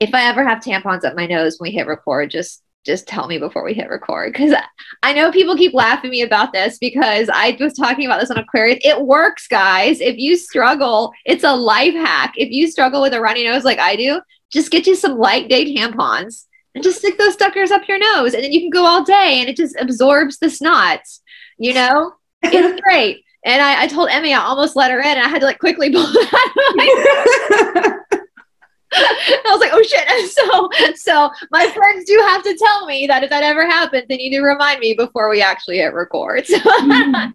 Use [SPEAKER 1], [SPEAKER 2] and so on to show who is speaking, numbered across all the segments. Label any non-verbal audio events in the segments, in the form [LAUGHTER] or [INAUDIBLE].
[SPEAKER 1] if I ever have tampons up my nose when we hit record, just just tell me before we hit record because I know people keep laughing at me about this because I was talking about this on Aquarius. It works, guys. If you struggle, it's a life hack. If you struggle with a runny nose like I do, just get you some light day tampons and just stick those suckers up your nose, and then you can go all day, and it just absorbs the snot. You know, it's [LAUGHS] great. And I, I told Emmy I almost let her in, and I had to like quickly pull that. [LAUGHS] [LAUGHS] I was like, oh shit. [LAUGHS] So, so my friends do have to tell me that if that ever happens, they need to remind me before we actually hit record. [LAUGHS] So, mm.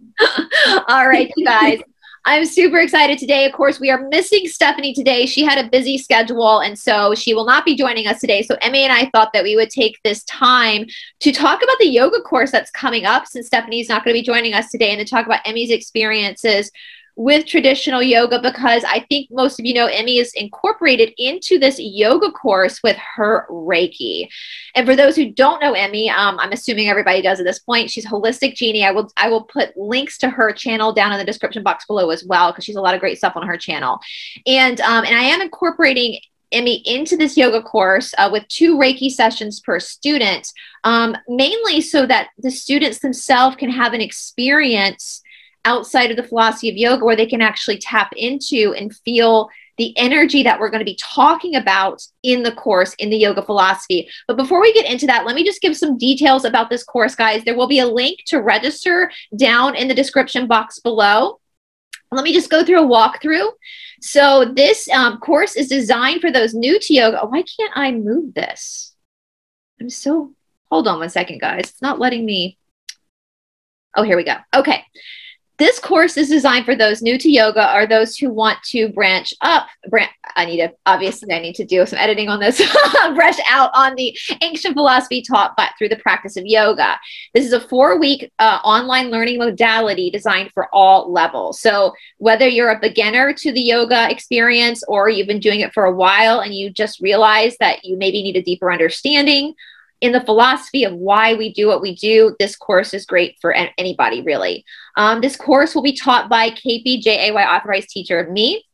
[SPEAKER 1] all right, you guys. I'm super excited today. Of course, we are missing Stephanie today. She had a busy schedule, and so she will not be joining us today. So, Emmy and I thought that we would take this time to talk about the yoga course that's coming up since Stephanie's not going to be joining us today and to talk about Emmy's experiences with traditional yoga because I think most of you know Emmy is incorporated into this yoga course with her Reiki. And for those who don't know Emmy, um, I'm assuming everybody does at this point. She's holistic genie. I will I will put links to her channel down in the description box below as well because she's a lot of great stuff on her channel. And um, and I am incorporating Emmy into this yoga course uh, with two Reiki sessions per student, um, mainly so that the students themselves can have an experience outside of the philosophy of yoga where they can actually tap into and feel the energy that we're going to be talking about in the course in the yoga philosophy. But before we get into that, let me just give some details about this course, guys. There will be a link to register down in the description box below. Let me just go through a walkthrough. So, this um, course is designed for those new to yoga. Oh, why can't I move this? I'm so, hold on one second, guys. It's not letting me. Oh, here we go. Okay. This course is designed for those new to yoga or those who want to branch up. Branch, I need to, obviously, I need to do some editing on this, [LAUGHS] brush out on the ancient philosophy taught but through the practice of yoga. This is a four week uh, online learning modality designed for all levels. So, whether you're a beginner to the yoga experience or you've been doing it for a while and you just realize that you maybe need a deeper understanding in the philosophy of why we do what we do, this course is great for anybody, really. Um, this course will be taught by KPJAY authorized teacher, me,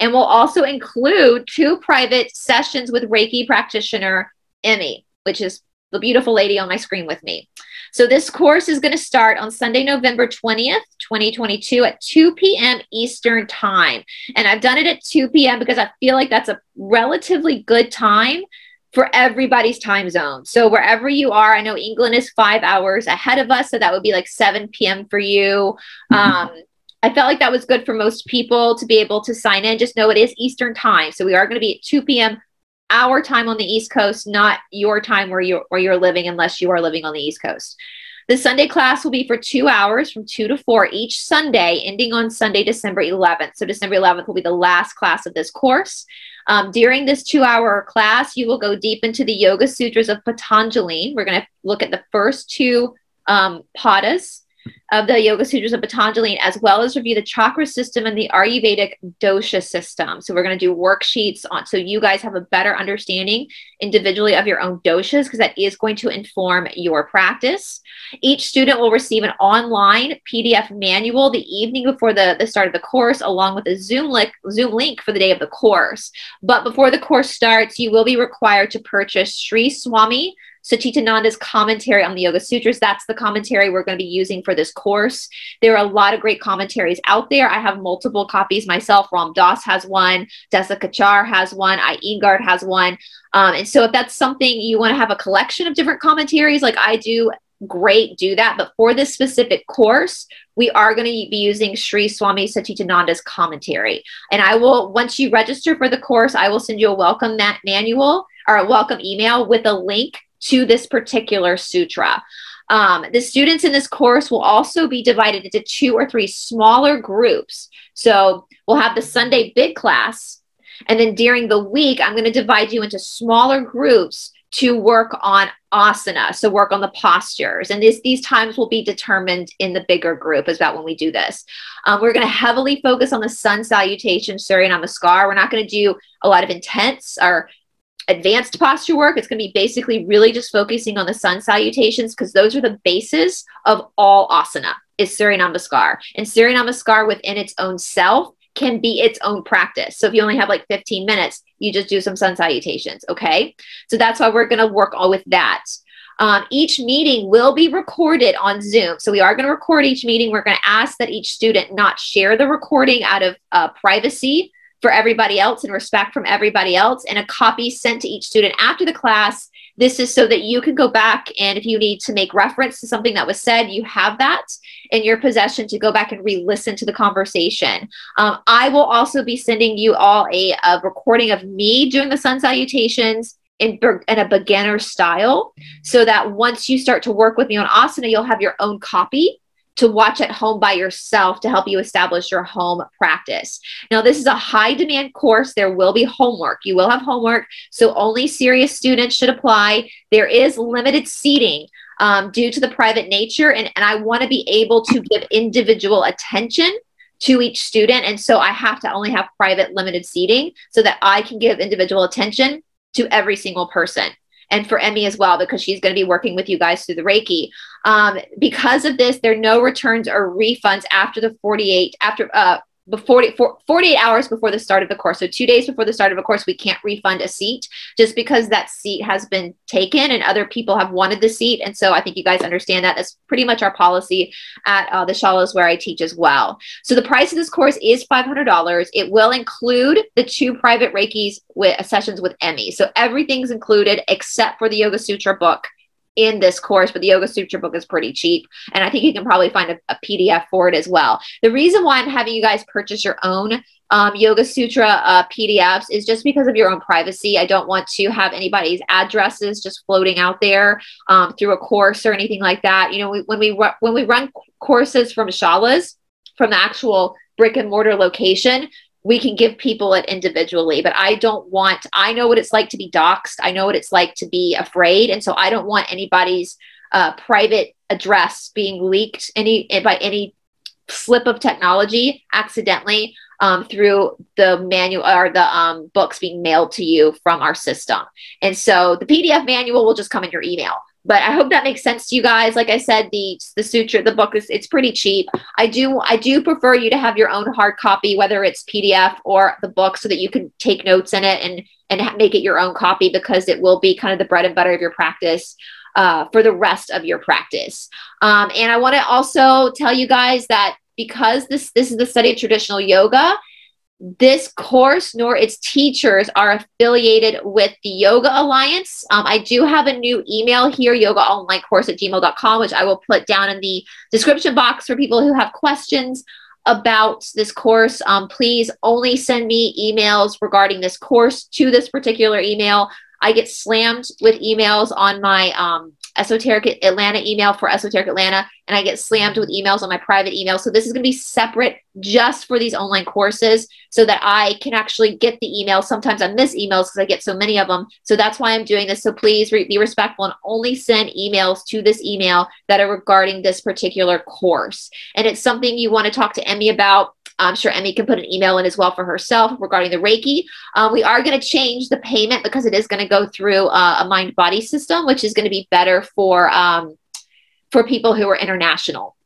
[SPEAKER 1] and will also include two private sessions with Reiki practitioner, Emmy, which is the beautiful lady on my screen with me. So this course is going to start on Sunday, November 20th, 2022 at 2 p.m. Eastern time. And I've done it at 2 p.m. because I feel like that's a relatively good time for everybody's time zone. So wherever you are, I know England is five hours ahead of us, so that would be like 7 p.m. for you. Mm-hmm. Um, I felt like that was good for most people to be able to sign in. Just know it is Eastern time, so we are going to be at 2 p.m. our time on the East Coast, not your time where you're where you're living, unless you are living on the East Coast. The Sunday class will be for two hours from two to four each Sunday, ending on Sunday, December 11th. So December 11th will be the last class of this course. Um, during this two hour class, you will go deep into the Yoga Sutras of Patanjali. We're going to look at the first two um, padas of the Yoga Sutras of Patanjali, as well as review the chakra system and the Ayurvedic dosha system. So we're going to do worksheets on so you guys have a better understanding individually of your own doshas because that is going to inform your practice. Each student will receive an online PDF manual the evening before the, the start of the course, along with a Zoom link, Zoom link for the day of the course. But before the course starts, you will be required to purchase Sri Swami Satchidananda's commentary on the Yoga Sutras. That's the commentary we're going to be using for this course. There are a lot of great commentaries out there. I have multiple copies myself. Ram Dass has one, Desikachar has one, Iyengar has one. Um, and so if that's something you want to have a collection of different commentaries like I do, great, do that. But for this specific course, we are going to be using Sri Swami Satchidananda's commentary. And I will, once you register for the course, I will send you a welcome manual or a welcome email with a link to this particular sutra. Um, the students in this course will also be divided into two or three smaller groups. So we'll have the Sunday big class, and then during the week, I'm going to divide you into smaller groups to work on asana, so work on the postures. And these, these times will be determined in the bigger group, is about when we do this. Um, we're going to heavily focus on the sun salutation, Surya Namaskar. We're not going to do a lot of intense or advanced posture work. It's going to be basically really just focusing on the sun salutations because those are the basis of all asana is Surya Namaskar. And Surya Namaskar within its own self can be its own practice. So if you only have like 15 minutes, you just do some sun salutations. Okay. So that's why we're going to work all with that. Um, each meeting will be recorded on Zoom. So we are going to record each meeting. We're going to ask that each student not share the recording out of uh, privacy for everybody else and respect from everybody else, and a copy sent to each student after the class. This is so that you can go back and if you need to make reference to something that was said, you have that in your possession to go back and re listen to the conversation. Um, I will also be sending you all a, a recording of me doing the sun salutations in, in a beginner style so that once you start to work with me on asana, you'll have your own copy to watch at home by yourself to help you establish your home practice. Now, this is a high demand course. There will be homework. You will have homework. So, only serious students should apply. There is limited seating um, due to the private nature. And, and I want to be able to give individual attention to each student. And so, I have to only have private limited seating so that I can give individual attention to every single person and for Emmy as well, because she's going to be working with you guys through the Reiki. Um, because of this, there are no returns or refunds after the 48, after uh, before 48 hours before the start of the course. So two days before the start of a course, we can't refund a seat just because that seat has been taken and other people have wanted the seat. And so I think you guys understand that. That's pretty much our policy at uh, the Shalas where I teach as well. So the price of this course is $500. It will include the two private Reikis with uh, sessions with Emmy. So everything's included except for the Yoga Sutra book in this course, but the Yoga Sutra book is pretty cheap. And I think you can probably find a, a PDF for it as well. The reason why I'm having you guys purchase your own um, Yoga Sutra uh, PDFs is just because of your own privacy. I don't want to have anybody's addresses just floating out there um, through a course or anything like that. You know, we, when we when we run courses from Shalas, from the actual brick and mortar location, we can give people it individually but i don't want i know what it's like to be doxxed. I know what it's like to be afraid. And so i don't want anybody's uh, private address being leaked any by any slip of technology accidentally um, through the manual or the um, books being mailed to you from our system. And so the pdf manual will just come in your email but I hope that makes sense to you guys. Like I said, the the sutra, the book is it's pretty cheap. I do I do prefer you to have your own hard copy, whether it's PDF or the book, so that you can take notes in it and and make it your own copy because it will be kind of the bread and butter of your practice uh, for the rest of your practice. Um, and I want to also tell you guys that because this this is the study of traditional yoga this course nor its teachers are affiliated with the Yoga Alliance. Um, I do have a new email here, yoga online course at gmail.com, which I will put down in the description box for people who have questions about this course. Um, please only send me emails regarding this course to this particular email. I get slammed with emails on my um, Esoteric Atlanta email for Esoteric Atlanta, and I get slammed with emails on my private email. So this is going to be separate just for these online courses so that I can actually get the emails. Sometimes I miss emails because I get so many of them. So that's why I'm doing this. So please re- be respectful and only send emails to this email that are regarding this particular course. And it's something you want to talk to Emmy about I'm sure Emmy can put an email in as well for herself regarding the Reiki. Um, we are going to change the payment because it is going to go through uh, a mind body system, which is going to be better for um, for people who are international.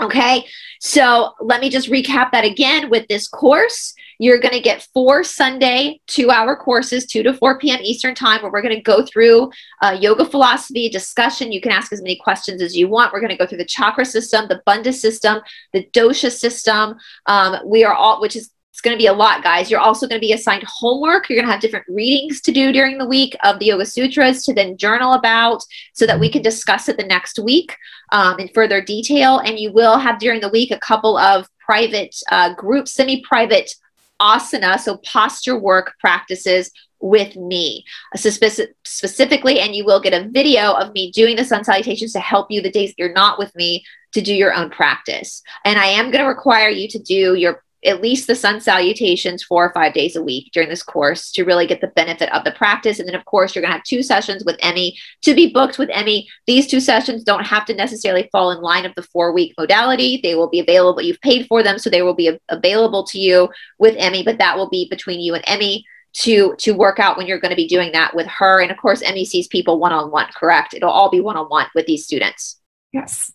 [SPEAKER 1] Okay, so let me just recap that again with this course. You're going to get four Sunday two hour courses, 2 to 4 p.m. Eastern Time, where we're going to go through uh, yoga philosophy discussion. You can ask as many questions as you want. We're going to go through the chakra system, the bandha system, the dosha system. Um, we are all, which is it's going to be a lot, guys. You're also going to be assigned homework. You're going to have different readings to do during the week of the Yoga Sutras to then journal about so that we can discuss it the next week um, in further detail. And you will have during the week a couple of private uh, group, semi private asana, so posture work practices with me so spe- specifically and you will get a video of me doing the sun salutations to help you the days you're not with me to do your own practice and i am going to require you to do your at least the sun salutations four or five days a week during this course to really get the benefit of the practice. And then, of course, you're going to have two sessions with Emmy to be booked with Emmy. These two sessions don't have to necessarily fall in line of the four week modality. They will be available. You've paid for them, so they will be available to you with Emmy, but that will be between you and Emmy to to work out when you're going to be doing that with her and of course emmy sees people one-on-one correct it'll all be one-on-one with these students
[SPEAKER 2] yes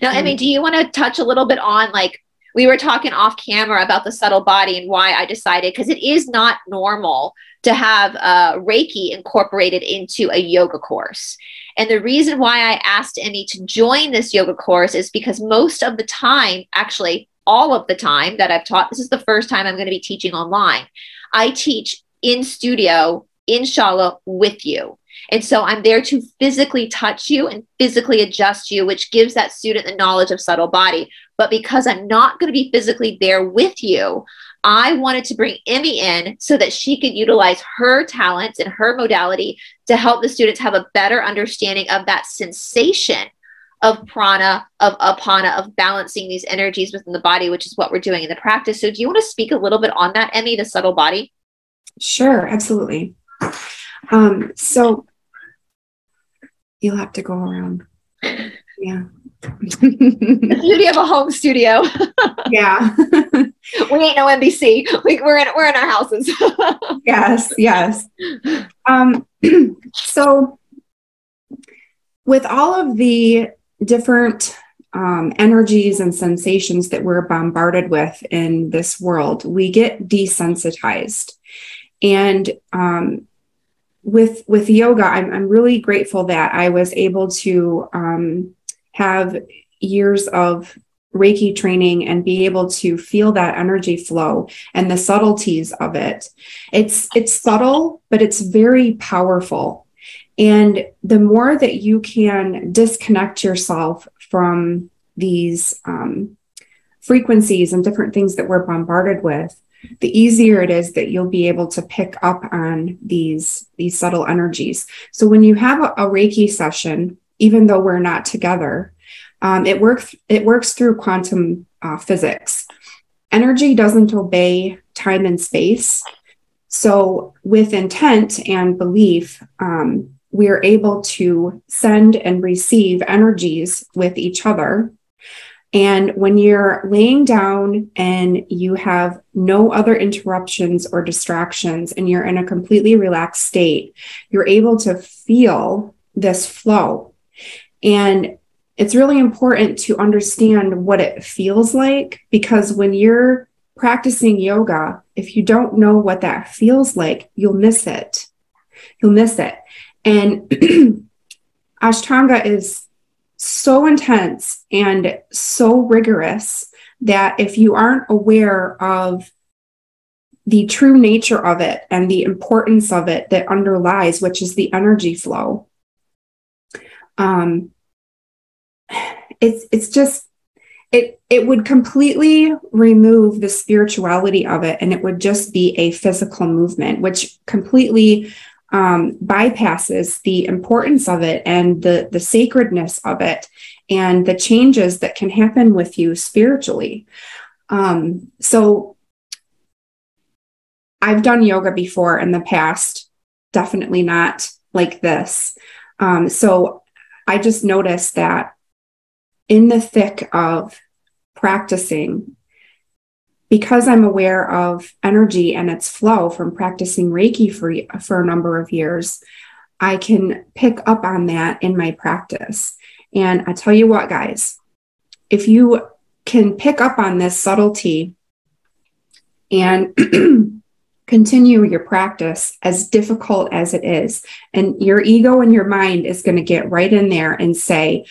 [SPEAKER 1] now emmy do you want to touch a little bit on like we were talking off camera about the subtle body and why I decided because it is not normal to have uh, Reiki incorporated into a yoga course. And the reason why I asked Emmy to join this yoga course is because most of the time, actually, all of the time that I've taught, this is the first time I'm going to be teaching online. I teach in studio, in shala, with you. And so I'm there to physically touch you and physically adjust you, which gives that student the knowledge of subtle body. But because I'm not going to be physically there with you, I wanted to bring Emmy in so that she could utilize her talents and her modality to help the students have a better understanding of that sensation of prana, of apana, of balancing these energies within the body, which is what we're doing in the practice. So, do you want to speak a little bit on that, Emmy, the subtle body?
[SPEAKER 2] Sure, absolutely. Um, so, you'll have to go around. Yeah.
[SPEAKER 1] the beauty of a home studio. [LAUGHS]
[SPEAKER 2] yeah.
[SPEAKER 1] we ain't no NBC. We, are in we're in our houses. [LAUGHS]
[SPEAKER 2] yes, yes. Um, [CLEARS THROAT] so with all of the different um, energies and sensations that we're bombarded with in this world, we get desensitized. And um, with with yoga, I'm I'm really grateful that I was able to um, have years of Reiki training and be able to feel that energy flow and the subtleties of it. It's it's subtle, but it's very powerful. And the more that you can disconnect yourself from these um, frequencies and different things that we're bombarded with, the easier it is that you'll be able to pick up on these these subtle energies. So when you have a, a Reiki session, even though we're not together, um, it works it works through quantum uh, physics. Energy doesn't obey time and space. So with intent and belief, um, we are able to send and receive energies with each other and when you're laying down and you have no other interruptions or distractions and you're in a completely relaxed state, you're able to feel this flow. And it's really important to understand what it feels like because when you're practicing yoga, if you don't know what that feels like, you'll miss it. You'll miss it. And [CLEARS THROAT] Ashtanga is so intense and so rigorous that if you aren't aware of the true nature of it and the importance of it that underlies, which is the energy flow, um, it's it's just it it would completely remove the spirituality of it, and it would just be a physical movement, which completely um, bypasses the importance of it and the, the sacredness of it and the changes that can happen with you spiritually. Um, so I've done yoga before in the past, definitely not like this. Um, so I just noticed that in the thick of practicing because I'm aware of energy and its flow from practicing Reiki for, for a number of years, I can pick up on that in my practice. And I tell you what, guys, if you can pick up on this subtlety and [CLEARS THROAT] continue your practice as difficult as it is, and your ego and your mind is going to get right in there and say,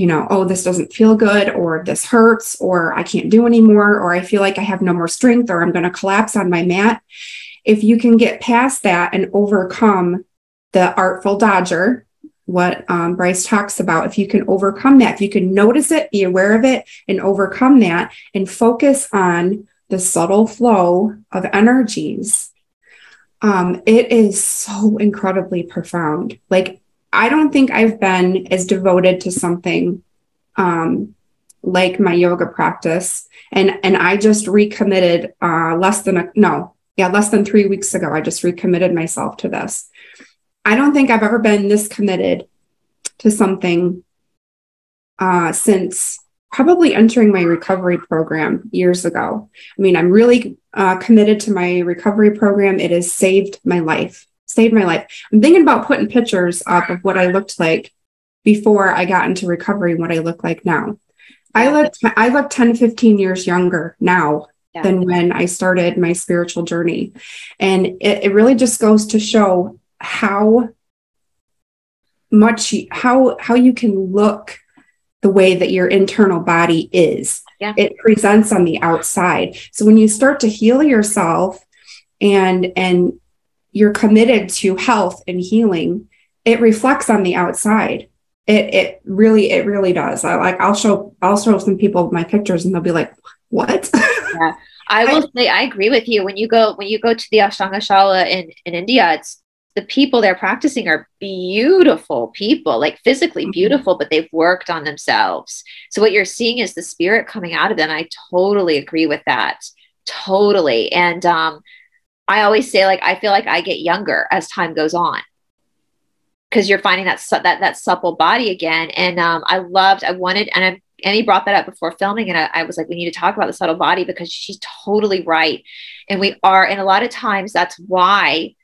[SPEAKER 2] you know, oh, this doesn't feel good, or this hurts, or I can't do anymore, or I feel like I have no more strength, or I'm going to collapse on my mat. If you can get past that and overcome the artful dodger, what um, Brice talks about, if you can overcome that, if you can notice it, be aware of it, and overcome that, and focus on the subtle flow of energies, um, it is so incredibly profound. Like I don't think I've been as devoted to something um, like my yoga practice. And and I just recommitted uh, less than a no, yeah, less than three weeks ago. I just recommitted myself to this. I don't think I've ever been this committed to something uh, since probably entering my recovery program years ago. I mean, I'm really uh, committed to my recovery program. It has saved my life saved my life. I'm thinking about putting pictures up of what I looked like before I got into recovery and what I look like now. I look I look 10 15 years younger now yeah. than when I started my spiritual journey. And it, it really just goes to show how much how how you can look the way that your internal body is. Yeah. It presents on the outside. So when you start to heal yourself and and you're committed to health and healing, it reflects on the outside. It it really it really does. I like I'll show I'll show some people my pictures and they'll be like, "What?" [LAUGHS]
[SPEAKER 1] yeah. I will I, say I agree with you. When you go when you go to the Ashtanga Shala in in India, it's the people they're practicing are beautiful people, like physically mm-hmm. beautiful, but they've worked on themselves. So what you're seeing is the spirit coming out of them. I totally agree with that. Totally. And um, I always say, like, I feel like I get younger as time goes on because you're finding that that that supple body again. And um, I loved, I wanted, and I, Emmy brought that up before filming, and I, I was like, we need to talk about the subtle body because she's totally right, and we are. And a lot of times, that's why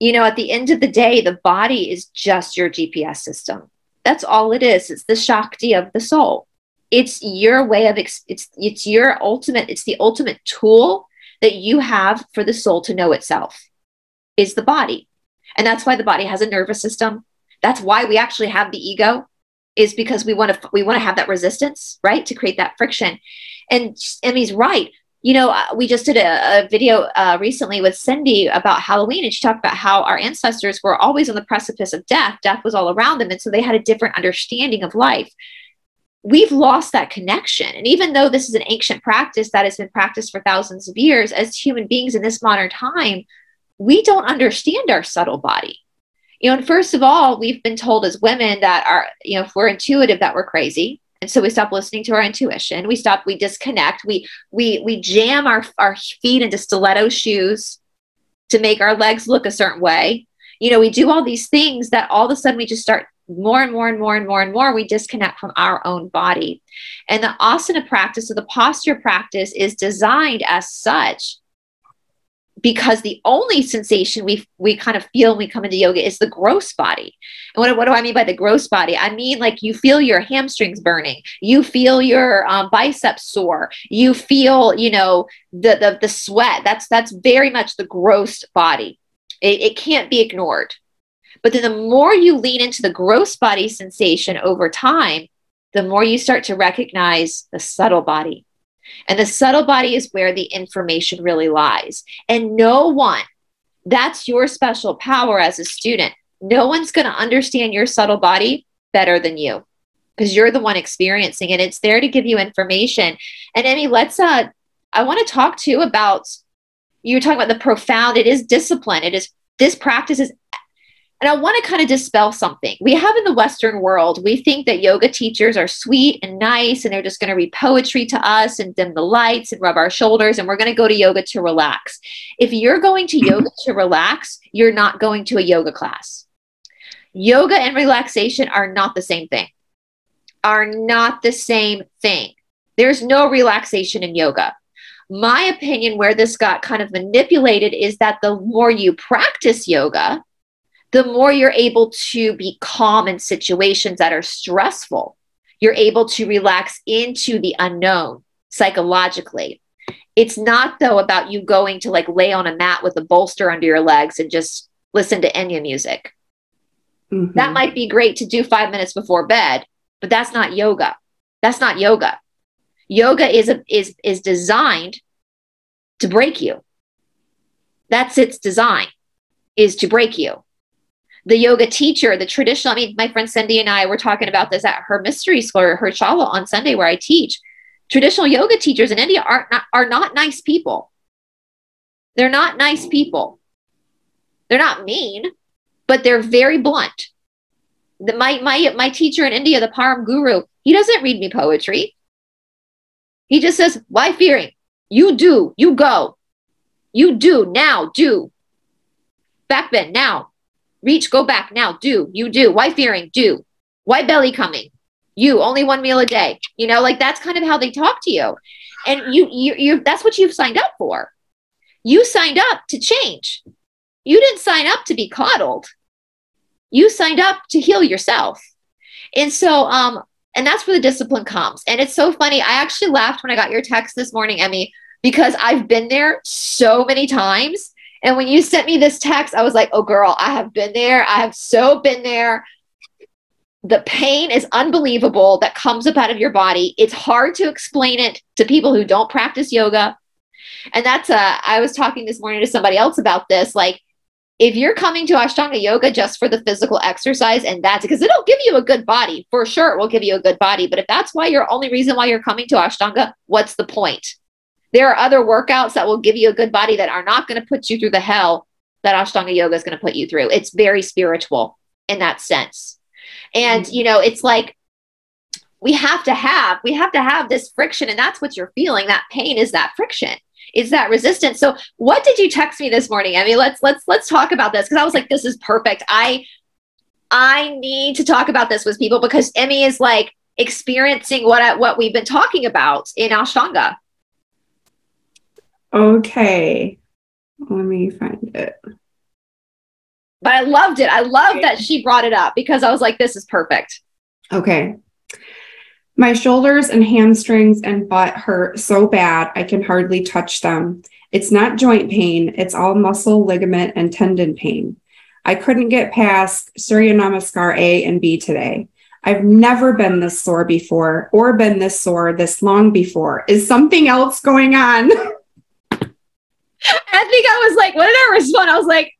[SPEAKER 1] you know, at the end of the day, the body is just your GPS system. That's all it is. It's the Shakti of the soul. It's your way of ex- it's it's your ultimate. It's the ultimate tool that you have for the soul to know itself. Is the body, and that's why the body has a nervous system. That's why we actually have the ego, is because we want to we want to have that resistance, right, to create that friction. And Emmy's right you know, uh, we just did a, a video uh, recently with Cindy about Halloween, and she talked about how our ancestors were always on the precipice of death. Death was all around them. And so they had a different understanding of life. We've lost that connection. And even though this is an ancient practice that has been practiced for thousands of years, as human beings in this modern time, we don't understand our subtle body. You know, and first of all, we've been told as women that are, you know, if we're intuitive, that we're crazy and so we stop listening to our intuition we stop we disconnect we we we jam our our feet into stiletto shoes to make our legs look a certain way you know we do all these things that all of a sudden we just start more and more and more and more and more we disconnect from our own body and the asana practice or the posture practice is designed as such because the only sensation we we kind of feel when we come into yoga is the gross body. And what, what do I mean by the gross body? I mean like you feel your hamstrings burning, you feel your um, biceps sore, you feel you know the, the the sweat. That's that's very much the gross body. It, it can't be ignored. But then the more you lean into the gross body sensation over time, the more you start to recognize the subtle body and the subtle body is where the information really lies. And no one, that's your special power as a student. No one's going to understand your subtle body better than you because you're the one experiencing it. It's there to give you information. And Emmy, let's, uh, I want to talk to you about, you were talking about the profound, it is discipline. It is, this practice is and I want to kind of dispel something. We have in the Western world, we think that yoga teachers are sweet and nice and they're just going to read poetry to us and dim the lights and rub our shoulders and we're going to go to yoga to relax. If you're going to mm-hmm. yoga to relax, you're not going to a yoga class. Yoga and relaxation are not the same thing, are not the same thing. There's no relaxation in yoga. My opinion, where this got kind of manipulated, is that the more you practice yoga, the more you're able to be calm in situations that are stressful. You're able to relax into the unknown psychologically. It's not, though, about you going to like lay on a mat with a bolster under your legs and just listen to Enya music. Mm-hmm. That might be great to do five minutes before bed, but that's not yoga. That's not yoga. Yoga is a, is is designed to break you. That's its design is to break you the yoga teacher, the traditional, I mean, my friend Cindy and I were talking about this at her mystery school, her shala on Sunday where I teach. Traditional yoga teachers in India are not, are not nice people. They're not nice people. They're not mean, but they're very blunt. The, my, my, my teacher in India, the Param Guru, he doesn't read me poetry. He just says, why fearing? You do, you go. You do, now, do. Back bend, now, Reach, go back now. Do, you do. Why fearing? Do. Why belly coming? You only one meal a day. You know, like that's kind of how they talk to you. And you, you, you, that's what you've signed up for. You signed up to change. You didn't sign up to be coddled. You signed up to heal yourself. And so, um, And that's where the discipline comes. And it's so funny. I actually laughed when I got your text this morning, Emmy, because I've been there so many times. And when you sent me this text, I was like, oh, girl, I have been there. I have so been there. The pain is unbelievable that comes up out of your body. It's hard to explain it to people who don't practice yoga. And that's uh, I was talking this morning to somebody else about this. Like, if you're coming to Ashtanga yoga just for the physical exercise, and that's because it'll give you a good body for sure, it will give you a good body. But if that's why your only reason why you're coming to Ashtanga, what's the point? There are other workouts that will give you a good body that are not going to put you through the hell that Ashtanga yoga is going to put you through. It's very spiritual in that sense. And, mm-hmm. you know, it's like we have to have, we have to have this friction. And that's what you're feeling. That pain is that friction is that resistance. So what did you text me this morning? I mean, let's let's let's talk about this because I was like, this is perfect. I I need to talk about this with people because Emmy is like experiencing what I, what we've been talking about in Ashtanga.
[SPEAKER 2] Okay. Let me find it.
[SPEAKER 1] But I loved it. I love okay. that she brought it up because I was like, this is perfect.
[SPEAKER 2] Okay. My shoulders and hamstrings and butt hurt so bad I can hardly touch them. It's not joint pain, it's all muscle, ligament, and tendon pain. I couldn't get past Surya Namaskar A and B today. I've never been this sore before or been this sore this long before. Is something else going on? [LAUGHS] [LAUGHS]
[SPEAKER 1] I think I was like, what did I respond? I was like,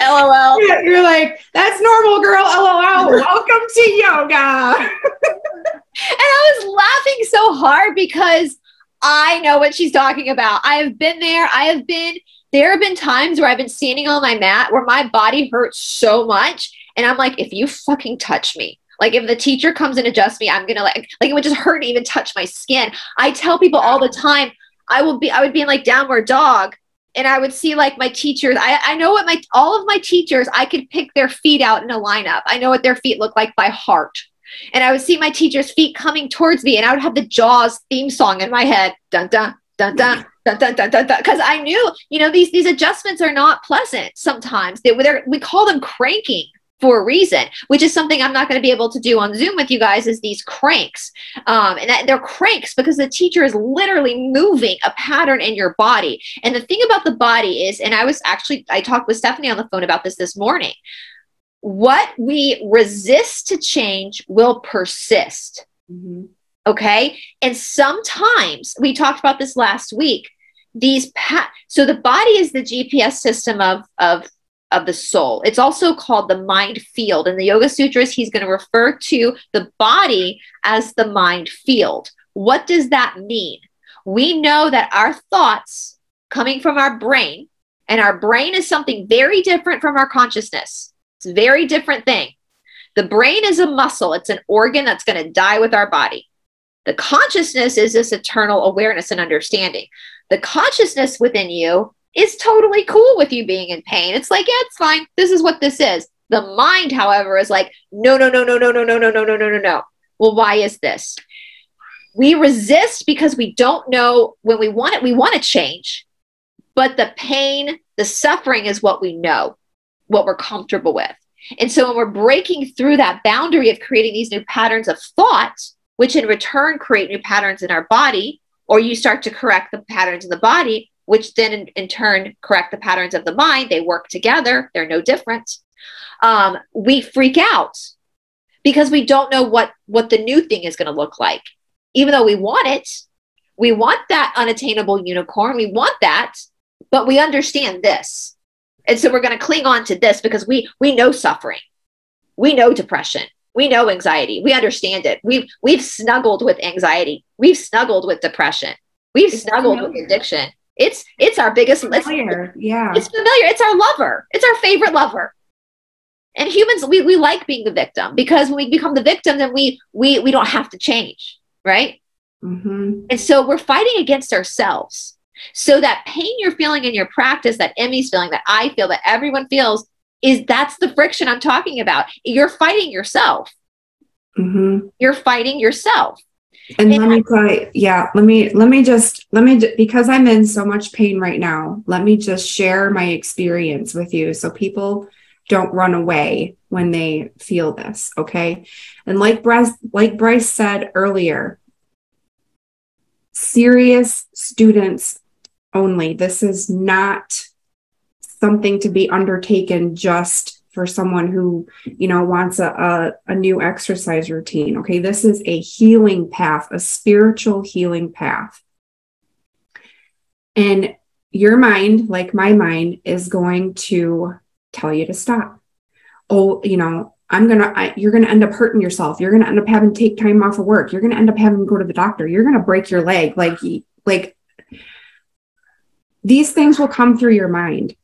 [SPEAKER 1] LOL.
[SPEAKER 2] Yeah, you're like, that's normal, girl. LOL. [LAUGHS] Welcome to yoga.
[SPEAKER 1] and I was laughing so hard because I know what she's talking about. I have been there. I have been, there have been times where I've been standing on my mat where my body hurts so much. And I'm like, if you fucking touch me, like if the teacher comes and adjusts me, I'm gonna like like it would just hurt to even touch my skin. I tell people all the time, I will be I would be in like downward dog and I would see like my teachers. I, I know what my all of my teachers, I could pick their feet out in a lineup. I know what their feet look like by heart. And I would see my teacher's feet coming towards me, and I would have the Jaws theme song in my head. Dun dun dun dun. Dun, dun, dun, because I knew, you know, these these adjustments are not pleasant sometimes. They, we call them cranking for a reason, which is something I'm not going to be able to do on Zoom with you guys is these cranks. Um, and that, they're cranks because the teacher is literally moving a pattern in your body. And the thing about the body is, and I was actually, I talked with Stephanie on the phone about this this morning. What we resist to change will persist. Mm-hmm. Okay. And sometimes we talked about this last week. These pat so the body is the GPS system of of of the soul. It's also called the mind field. In the Yoga Sutras, he's going to refer to the body as the mind field. What does that mean? We know that our thoughts coming from our brain, and our brain is something very different from our consciousness. It's a very different thing. The brain is a muscle, it's an organ that's going to die with our body. The consciousness is this eternal awareness and understanding. The consciousness within you is totally cool with you being in pain. It's like, yeah, it's fine. This is what this is. The mind, however, is like, no, no, no, no, no, no, no, no, no, no, no, no, no. Well, why is this? We resist because we don't know when we want it, we want to change. But the pain, the suffering is what we know, what we're comfortable with. And so when we're breaking through that boundary of creating these new patterns of thought, which in return create new patterns in our body, or you start to correct the patterns in the body, which then in, in, turn correct the patterns of the mind. They work together, they're no different. Um, we freak out because we don't know what, what the new thing is going to look like. Even though we want it, we want that unattainable unicorn, we want that, but we understand this. And so we're going to cling on to this because we we know suffering. We know depression. We know anxiety. We understand it. We've we've snuggled with anxiety. We've snuggled with depression. We've it's snuggled familiar. with addiction. It's it's our biggest it's
[SPEAKER 2] familiar. It's, yeah.
[SPEAKER 1] It's familiar. It's our lover. It's our favorite lover. And humans, we, we like being the victim because when we become the victim, then we we we don't have to change, right? Mm-hmm. And so we're fighting against ourselves. So that pain you're feeling in your practice, that Emmy's feeling, that I feel, that everyone feels, is that's the friction I'm talking about. You're fighting yourself. Mm-hmm. You're fighting yourself.
[SPEAKER 2] And let me try, yeah, let me, let me just, let me, because I'm in so much pain right now, let me just share my experience with you so people don't run away when they feel this. Okay. And like Brice, like Brice said earlier, serious students only. This is not something to be undertaken just for someone who, you know, wants a, a, a new exercise routine. Okay. This is a healing path, a spiritual healing path. And your mind, like my mind, is going to tell you to stop oh, you know, I'm gonna, I, you're gonna end up hurting yourself. You're gonna end up having to take time off of work. You're gonna end up having to go to the doctor. You're gonna break your leg. Like, like these things will come through your mind.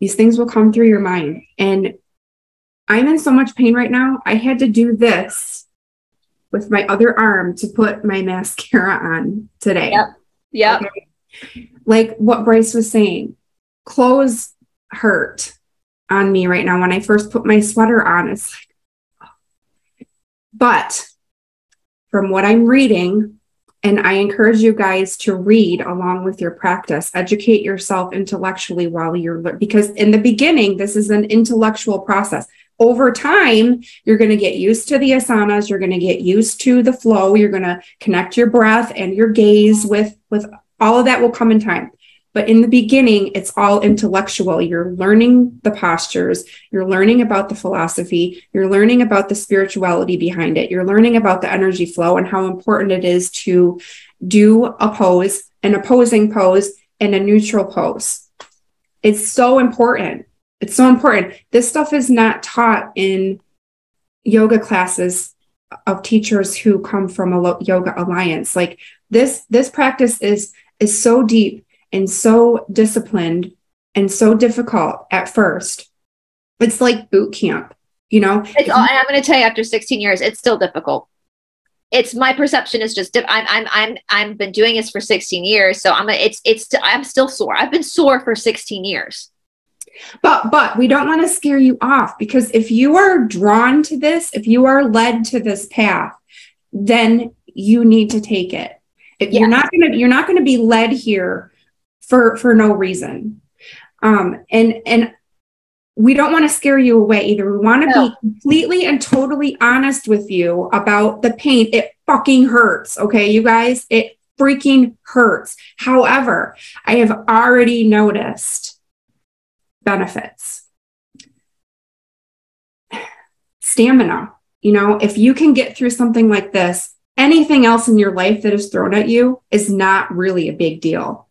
[SPEAKER 2] These things will come through your mind. And I'm in so much pain right now. I had to do this with my other arm to put my mascara on today.
[SPEAKER 1] Yep. Yep. Okay?
[SPEAKER 2] Like what Brice was saying, clothes hurt on me right now. When I first put my sweater on, it's like, oh. but from what I'm reading, and I encourage you guys to read along with your practice, educate yourself intellectually while you're, because in the beginning, this is an intellectual process. Over time, you're going to get used to the asanas. You're going to get used to the flow. You're going to connect your breath and your gaze with, with all of that will come in time. But in the beginning, it's all intellectual. You're learning the postures, you're learning about the philosophy, you're learning about the spirituality behind it, you're learning about the energy flow and how important it is to do a pose, an opposing pose, and a neutral pose. It's so important. It's so important. This stuff is not taught in yoga classes of teachers who come from a yoga alliance. Like this, this practice is is so deep and so disciplined and so difficult at first. It's like boot camp, you know?
[SPEAKER 1] It's all, I'm going to tell you after 16 years, it's still difficult. It's my perception is just I'm I'm I'm I'm been doing this for 16 years, so I'm a, it's it's I'm still sore. I've been sore for 16 years.
[SPEAKER 2] But but we don't want to scare you off because if you are drawn to this, if you are led to this path, then you need to take it. If you're not going to you're not going to be led here for for no reason. Um and and we don't want to scare you away either. We want to no. be completely and totally honest with you about the pain. It fucking hurts okay you guys? It freaking hurts. However i have already noticed benefits stamina you know if you can get through something like this anything else in your life that is thrown at you is not really a big deal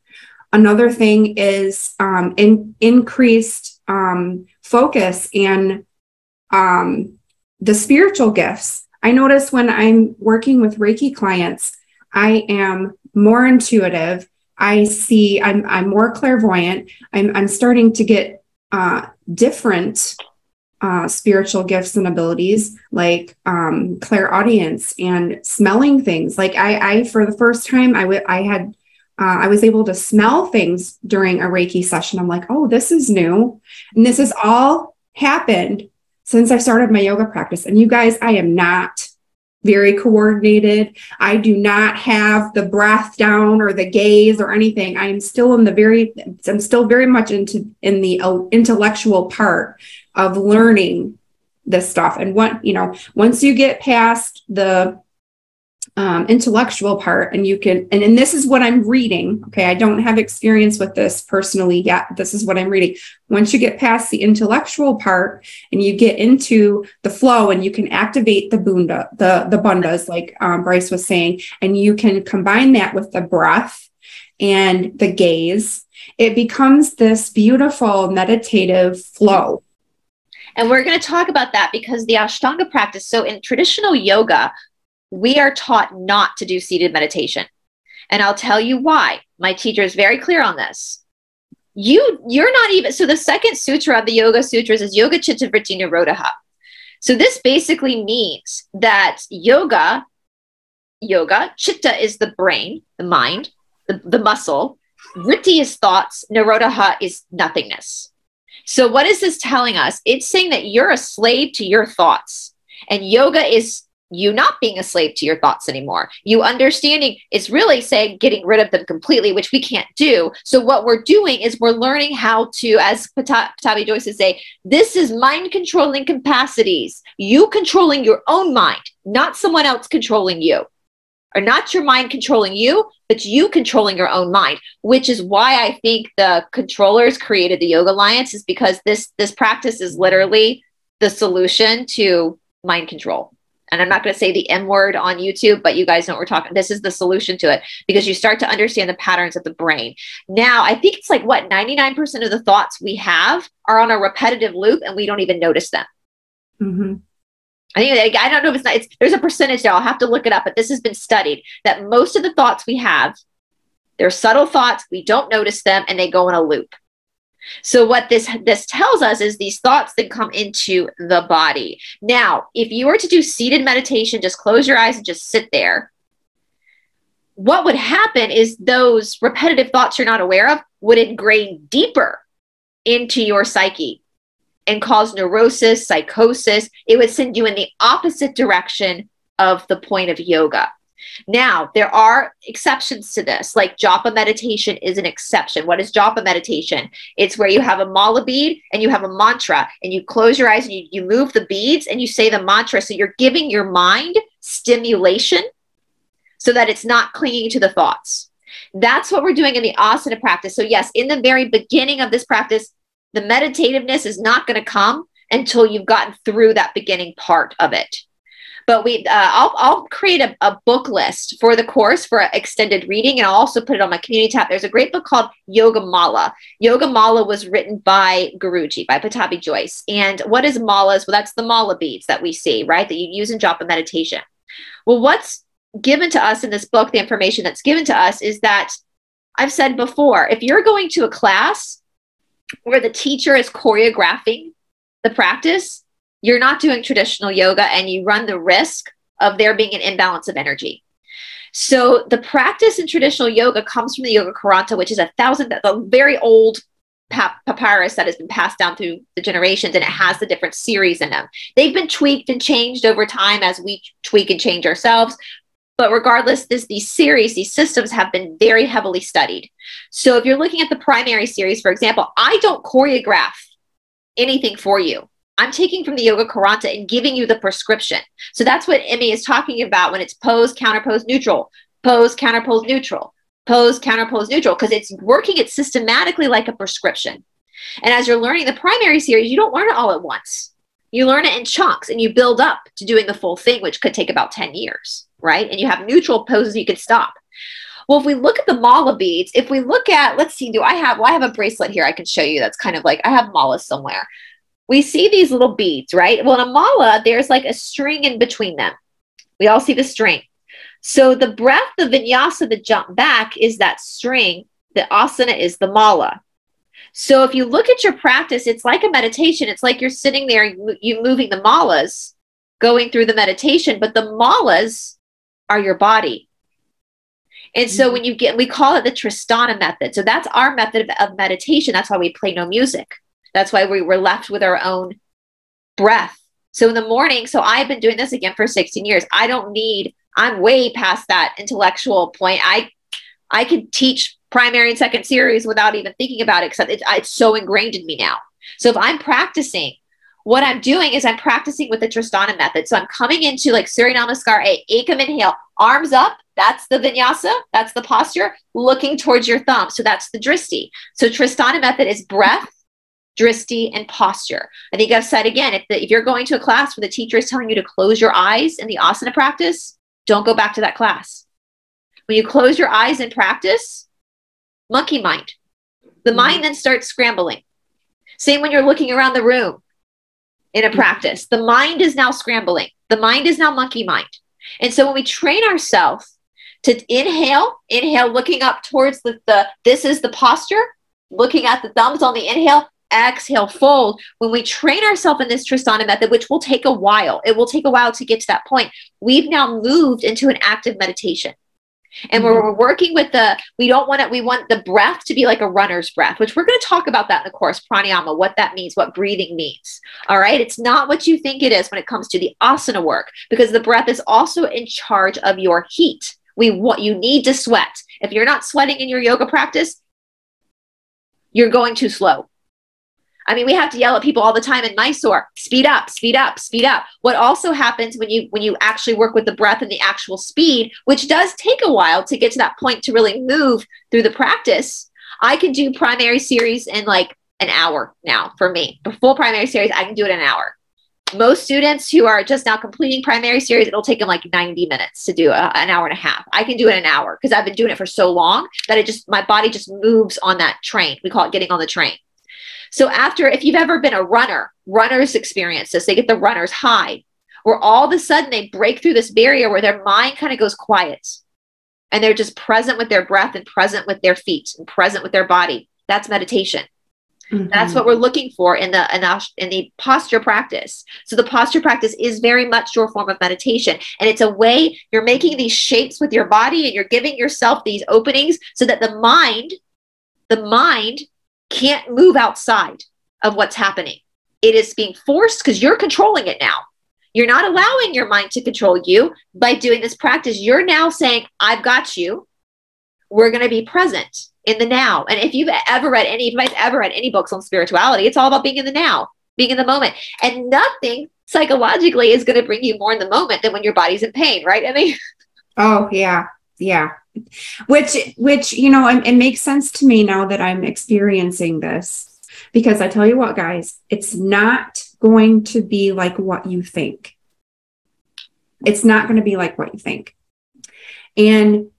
[SPEAKER 2] Another thing is um, in, increased um, focus and um, the spiritual gifts. I notice when I'm working with Reiki clients, I am more intuitive. I see I'm I'm more clairvoyant. I'm I'm starting to get uh, different uh, spiritual gifts and abilities like um, clairaudience and smelling things. Like I, I for the first time, I, w- I had uh, I was able to smell things during a Reiki session. I'm like, oh, this is new. And this has all happened since I started my yoga practice. And you guys, I am not very coordinated. I do not have the breath down or the gaze or anything. I am still in the very, I'm still very much into in the uh, intellectual part of learning this stuff. And what, you know, once you get past the um, intellectual part and you can and, and this is what i'm reading okay? I don't have experience with this personally yet. This is what i'm reading. Once you get past the intellectual part and you get into the flow and you can activate the bandha the the bandhas like um, Brice was saying and you can combine that with the breath and the gaze it becomes this beautiful meditative flow.
[SPEAKER 1] And we're going to talk about that because the Ashtanga practice. So, in traditional yoga, we are taught not to do seated meditation. And I'll tell you why. My teacher is very clear on this. You you're not even so the second sutra of the Yoga Sutras is Yoga Chitta Vritti Nirodha. So this basically means that yoga, yoga, chitta is the brain, the mind, the, the muscle, vritti is thoughts, nirodha is nothingness. So what is this telling us? It's saying that you're a slave to your thoughts. And yoga is you not being a slave to your thoughts anymore. You understanding is really saying getting rid of them completely, which we can't do. So what we're doing is we're learning how to, as Pattabhi Jois would say, this is mind controlling capacities. You controlling your own mind, not someone else controlling you. Or not your mind controlling you, but you controlling your own mind, which is why I think the controllers created the Yoga Alliance, is because this this practice is literally the solution to mind control and I'm not going to say the M word on YouTube, but you guys know what we're talking. This is the solution to it because you start to understand the patterns of the brain. Now, I think it's like what 99% of the thoughts we have are on a repetitive loop and we don't even notice them. Mm-hmm. I think I don't know if it's not. It's, there's a percentage there. I'll have to look it up, but this has been studied that most of the thoughts we have, they're subtle thoughts. We don't notice them, and they go in a loop. So what this this tells us is these thoughts that come into the body. Now, if you were to do seated meditation, just close your eyes and just sit there. What would happen is those repetitive thoughts you're not aware of would ingrain deeper into your psyche and cause neurosis, psychosis. It would send you in the opposite direction of the point of yoga. Now, there are exceptions to this, like japa meditation is an exception. What is japa meditation? It's where you have a mala bead and you have a mantra, and you close your eyes and you, you move the beads and you say the mantra. So you're giving your mind stimulation so that it's not clinging to the thoughts. That's what we're doing in the asana practice. So, yes, in the very beginning of this practice, the meditativeness is not going to come until you've gotten through that beginning part of it. But we, uh, I'll, I'll create a, a book list for the course for extended reading, and I'll also put it on my community tab. There's a great book called Yoga Mala. Yoga Mala was written by Guruji, by Pattabhi Jois. And what is malas? Well, that's the mala beads that we see, right? That you use in japa meditation. Well, what's given to us in this book, the information that's given to us is that I've said before, if you're going to a class where the teacher is choreographing the practice, you're not doing traditional yoga and you run the risk of there being an imbalance of energy. So the practice in traditional yoga comes from the Yoga Korunta, which is a thousand, a very old papyrus that has been passed down through the generations, and it has the different series in them. They've been tweaked and changed over time as we tweak and change ourselves. But regardless, this these series, these systems have been very heavily studied. So if you're looking at the primary series, for example, I don't choreograph anything for you. I'm taking from the Yoga Korunta and giving you the prescription. So that's what Emmy is talking about when it's pose, counterpose, neutral, pose, counterpose, neutral, pose, counterpose, neutral, because it's working it systematically like a prescription. And as you're learning the primary series, you don't learn it all at once. You learn it in chunks and you build up to doing the full thing, which could take about 10 years, right? And you have neutral poses you can stop. Well, if we look at the mala beads, if we look at, let's see, do I have, well, I have a bracelet here I can show you that's kind of like, I have malas somewhere we see these little beads, right? Well, in a mala, there's like a string in between them. We all see the string. So the breath, the vinyasa, the jump back is that string. The asana is the mala. So if you look at your practice, it's like a meditation. It's like you're sitting there, you moving the malas, going through the meditation, but the malas are your body. And so mm-hmm. when you get, we call it the Tristhana method. So that's our method of, of meditation. That's why we play no music. That's why we were left with our own breath. So in the morning, so I've been doing this again for 16 years. I don't need, I'm way past that intellectual point. I I can teach primary and second series without even thinking about it because it's, it's so ingrained in me now. So if I'm practicing, what I'm doing is I'm practicing with the Tristhana method. So I'm coming into like Surya Namaskar, a Ekam inhale, arms up. That's the vinyasa. That's the posture. Looking towards your thumb. So that's the drishti. So Tristhana method is breath, drishti, and posture. I think I've said again, if, the, if you're going to a class where the teacher is telling you to close your eyes in the asana practice, don't go back to that class. When you close your eyes in practice, monkey mind. The mm-hmm. mind then starts scrambling. Same when you're looking around the room in a mm-hmm. practice. The mind is now scrambling. The mind is now monkey mind. And so when we train ourselves to inhale, inhale, looking up towards the, the this is the posture, looking at the thumbs on the inhale, exhale, fold. When we train ourselves in this Tristhana method, which will take a while, it will take a while to get to that point. We've now moved into an active meditation. And mm-hmm. we're working with the, we don't want it, we want the breath to be like a runner's breath, which we're going to talk about that in the course, pranayama, what that means, what breathing means. All right. It's not what you think it is when it comes to the asana work, because the breath is also in charge of your heat. We what you need to sweat. If you're not sweating in your yoga practice, you're going too slow. I mean, we have to yell at people all the time in Mysore, speed up, speed up, speed up. What also happens when you when you actually work with the breath and the actual speed, which does take a while to get to that point to really move through the practice. I can do primary series in like an hour now for me. The full primary series, I can do it in an hour. Most students who are just now completing primary series, it'll take them like 90 minutes to do a, an hour and a half. I can do it in an hour because I've been doing it for so long that it just, my body just moves on that train. We call it getting on the train. So after, if you've ever been a runner, runners experience this. They get the runner's high, where all of a sudden they break through this barrier where their mind kind of goes quiet, and they're just present with their breath and present with their feet and present with their body. That's meditation. Mm-hmm. That's what we're looking for in the, in the in the posture practice. So the posture practice is very much your form of meditation, and it's a way you're making these shapes with your body, and you're giving yourself these openings so that the mind, the mind can't move outside of what's happening. It is being forced because you're controlling it now. You're not allowing your mind to control you by doing this practice. You're now saying, I've got you. We're going to be present in the now. And if you've ever read any, if you've ever read any books on spirituality, it's all about being in the now, being in the moment. And nothing psychologically is going to bring you more in the moment than when your body's in pain, right? I mean, [LAUGHS]
[SPEAKER 2] oh, yeah. Yeah. Which which you know it, it makes sense to me now that i'm experiencing this. Because i tell you what guys it's not going to be like what you think. It's not going to be like what you think. And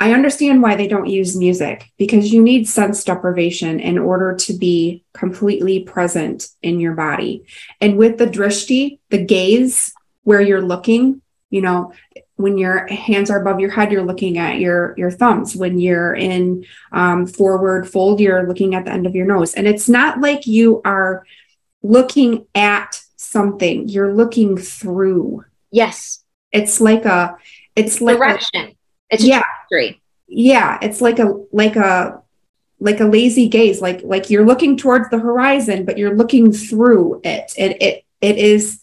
[SPEAKER 2] I understand why they don't use music because you need sense deprivation in order to be completely present in your body. And with the drishti, the gaze where you're looking, you know, when your hands are above your head you're looking at your your thumbs. When you're in um, forward fold you're looking at the end of your nose. And it's not like you are looking at something. You're looking through.
[SPEAKER 1] Yes.
[SPEAKER 2] It's like a it's like
[SPEAKER 1] direction. A, it's yeah. trajectory.
[SPEAKER 2] yeah it's like a like a like a lazy gaze. Like like you're looking towards the horizon but you're looking through it. And it it is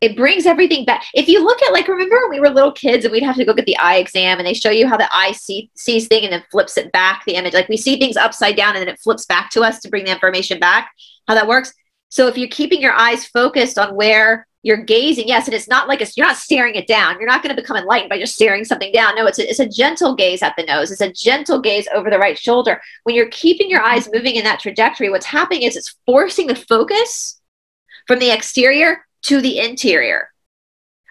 [SPEAKER 1] it brings everything back. If you look at like remember when we were little kids and we'd have to go get the eye exam and they show you how the eye see, sees thing and then flips it back the image. Like we see things upside down and then it flips back to us to bring the information back. How that works. So if you're keeping your eyes focused on where you're gazing, yes, and it's not like you're not staring it down. You're not going to become enlightened by just staring something down. No, it's a, it's a gentle gaze at the nose. It's a gentle gaze over the right shoulder. When you're keeping your eyes moving in that trajectory, what's happening is it's forcing the focus from the exterior to the interior.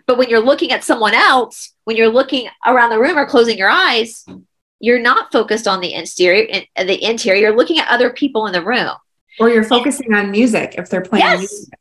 [SPEAKER 1] But when you're looking at someone else, when you're looking around the room or closing your eyes, you're not focused on the exterior. The interior, you're looking at other people in the room.
[SPEAKER 2] Or you're focusing on music if they're playing yes. music.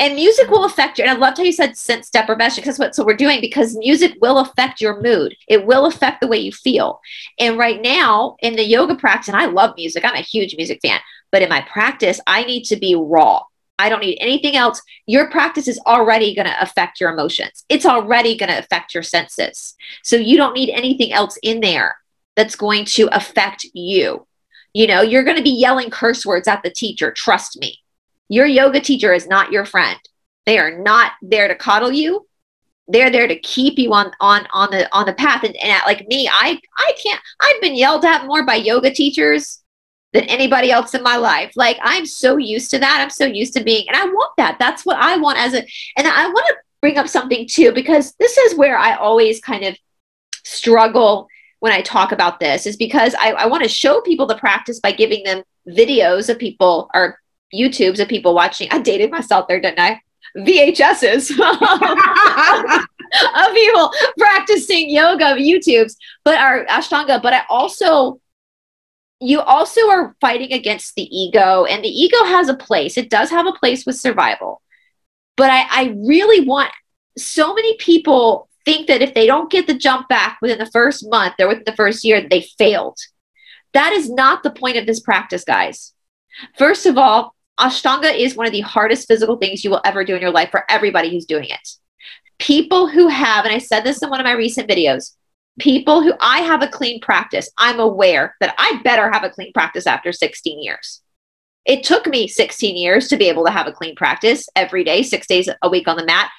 [SPEAKER 1] And music will affect you. And I loved how you said sense deprivation because that's what so we're doing because music will affect your mood. It will affect the way you feel. And right now in the yoga practice, and I love music. I'm a huge music fan. But in my practice, I need to be raw. I don't need anything else. Your practice is already going to affect your emotions. It's already going to affect your senses. So you don't need anything else in there that's going to affect you. You know, you're going to be yelling curse words at the teacher. Trust me. Your yoga teacher is not your friend. They are not there to coddle you. They're there to keep you on on on the on the path. And, and like me, I I can't. I've been yelled at more by yoga teachers than anybody else in my life. Like I'm so used to that. I'm so used to being, and I want that. That's what I want as a, and I want to bring up something too, because this is where I always kind of struggle when I talk about this is because I, I want to show people the practice by giving them videos of people or YouTubes of people watching. I dated myself there, didn't I? VHSs [LAUGHS] of people practicing yoga of YouTubes, but our Ashtanga. But I also you also are fighting against the ego, and the ego has a place. It does have a place with survival. But I, I really want so many people think that if they don't get the jump back within the first month or within the first year, they failed. That is not the point of this practice, guys. First of all, Ashtanga is one of the hardest physical things you will ever do in your life for everybody who's doing it. people who have, and I said this in one of my recent videos, people who I have a clean practice, I'm aware that I better have a clean practice after 16 years. It took me 16 years to be able to have a clean practice every day, six days a week on the mat.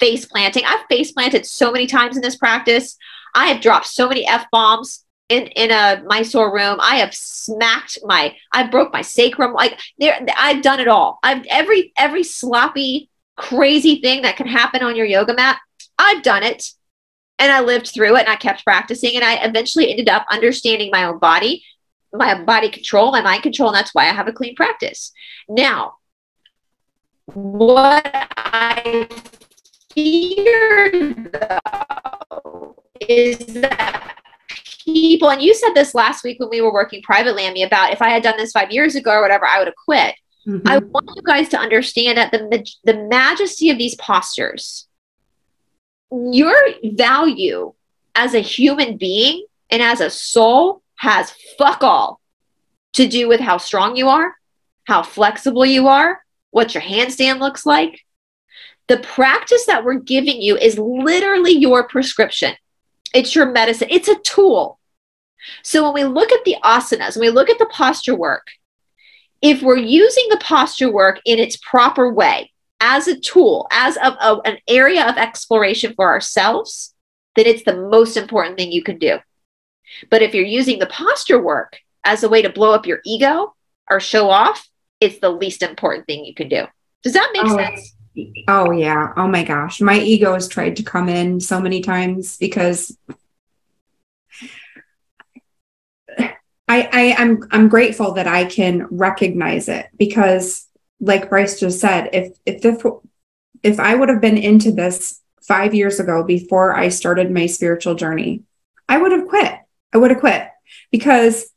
[SPEAKER 1] Face planting. I've face planted so many times in this practice. I have dropped so many F bombs in, in a Mysore room. I have smacked my, I broke my sacrum. Like there, I've done it all. I've every, every sloppy, crazy thing that can happen on your yoga mat. I've done it and I lived through it and I kept practicing and I eventually ended up understanding my own body, my body control, my mind control, and that's why I have a clean practice. Now, what I fear though is that people, and you said this last week when we were working privately on me about if I had done this five years ago or whatever, I would have quit. Mm-hmm. I want you guys to understand that the, the majesty of these postures your value as a human being and as a soul has fuck all to do with how strong you are, how flexible you are, what your handstand looks like. The practice that we're giving you is literally your prescription. It's your medicine. It's a tool. So when we look at the asanas, when we look at the posture work, if we're using the posture work in its proper way, as a tool, as a, a, an area of exploration for ourselves, then it's the most important thing you can do. But if you're using the posture work as a way to blow up your ego or show off, it's the least important thing you can do. Does that make
[SPEAKER 2] oh,
[SPEAKER 1] sense?
[SPEAKER 2] Oh yeah. Oh my gosh. My ego has tried to come in so many times because I, I I'm I'm grateful that I can recognize it because like Brice just said, if if the if I would have been into this five years ago before I started my spiritual journey, I would have quit. I would have quit because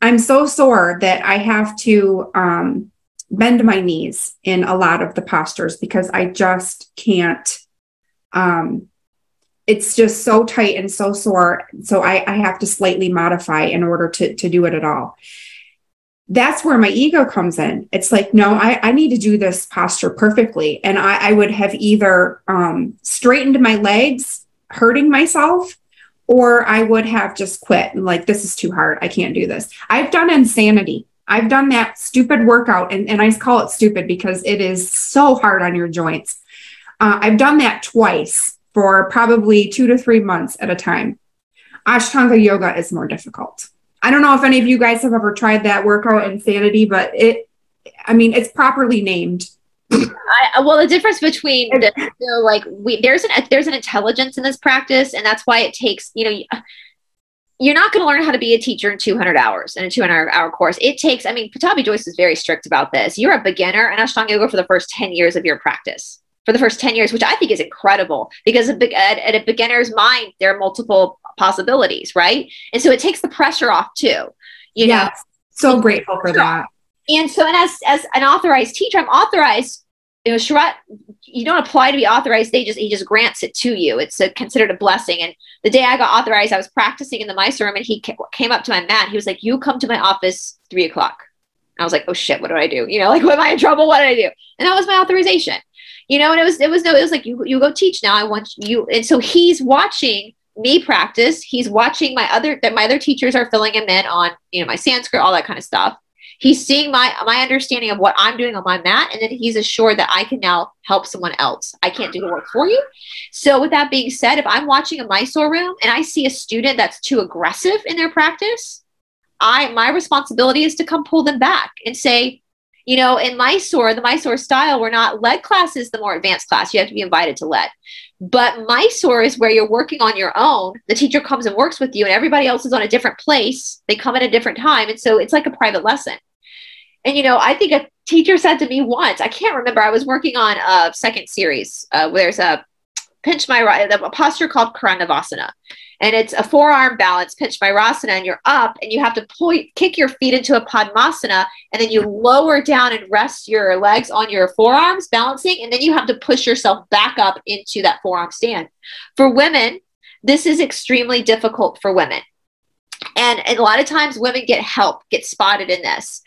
[SPEAKER 2] I'm so sore that I have to um, bend my knees in a lot of the postures because I just can't. Um, it's just so tight and so sore. So I, I have to slightly modify in order to, to do it at all that's where my ego comes in. It's like, no, I, I need to do this posture perfectly. And I, I would have either um, straightened my legs, hurting myself, or I would have just quit and like, this is too hard. I can't do this. I've done insanity. I've done that stupid workout, and, and I call it stupid because it is so hard on your joints. Uh, I've done that twice for probably two to three months at a time. Ashtanga yoga is more difficult. I don't know if any of you guys have ever tried that workout insanity, but it, I mean, it's properly named.
[SPEAKER 1] I, well, the difference between [LAUGHS] the, you know, like we there's an there's an intelligence in this practice, and that's why it takes you know you're not going to learn how to be a teacher in 200 hours in a 200 hour course. It takes, I mean, Pattabhi Jois is very strict about this. You're a beginner in Ashtanga Yoga for the first 10 years of your practice, for the first 10 years, which I think is incredible because at a beginner's mind, there are multiple possibilities, right? And so it takes the pressure off too. You yes. know,
[SPEAKER 2] so grateful for that.
[SPEAKER 1] And so, and as as an authorized teacher, I'm authorized. You know, Sharath, you don't apply to be authorized. They just he just grants it to you. It's a, considered a blessing. And the day I got authorized, I was practicing in the Mysore room, and he came up to my mat. He was like, "You come to my office three o'clock." I was like, "Oh shit, what do I do?" You know, like, [LAUGHS] "Am I in trouble? What did I do?" And that was my authorization. You know, and it was it was no, it was like you you go teach now. I want you, and so he's watching me practice. He's watching my other that my other teachers are filling him in on, you know, my Sanskrit, all that kind of stuff. He's seeing my my understanding of what I'm doing on my mat, and then he's assured that I can now help someone else. I can't do the work for you. So, with that being said, if I'm watching a Mysore room and I see a student that's too aggressive in their practice, I my responsibility is to come pull them back and say, you know, in Mysore, the Mysore style, we're not lead classes, the more advanced class. You have to be invited to lead. But Mysore is where you're working on your own. The teacher comes and works with you, and everybody else is on a different place. They come at a different time. And so it's like a private lesson. And, you know, I think a teacher said to me once, I can't remember, I was working on a second series uh, where there's a pinch my right, a posture called Karandavasana. And it's a forearm balance Pincha Mayurasana, and you're up and you have to kick your feet into a padmasana and then you lower down and rest your legs on your forearms balancing and then you have to push yourself back up into that forearm stand. For women this is extremely difficult for women. And, and a lot of times women get help get spotted in this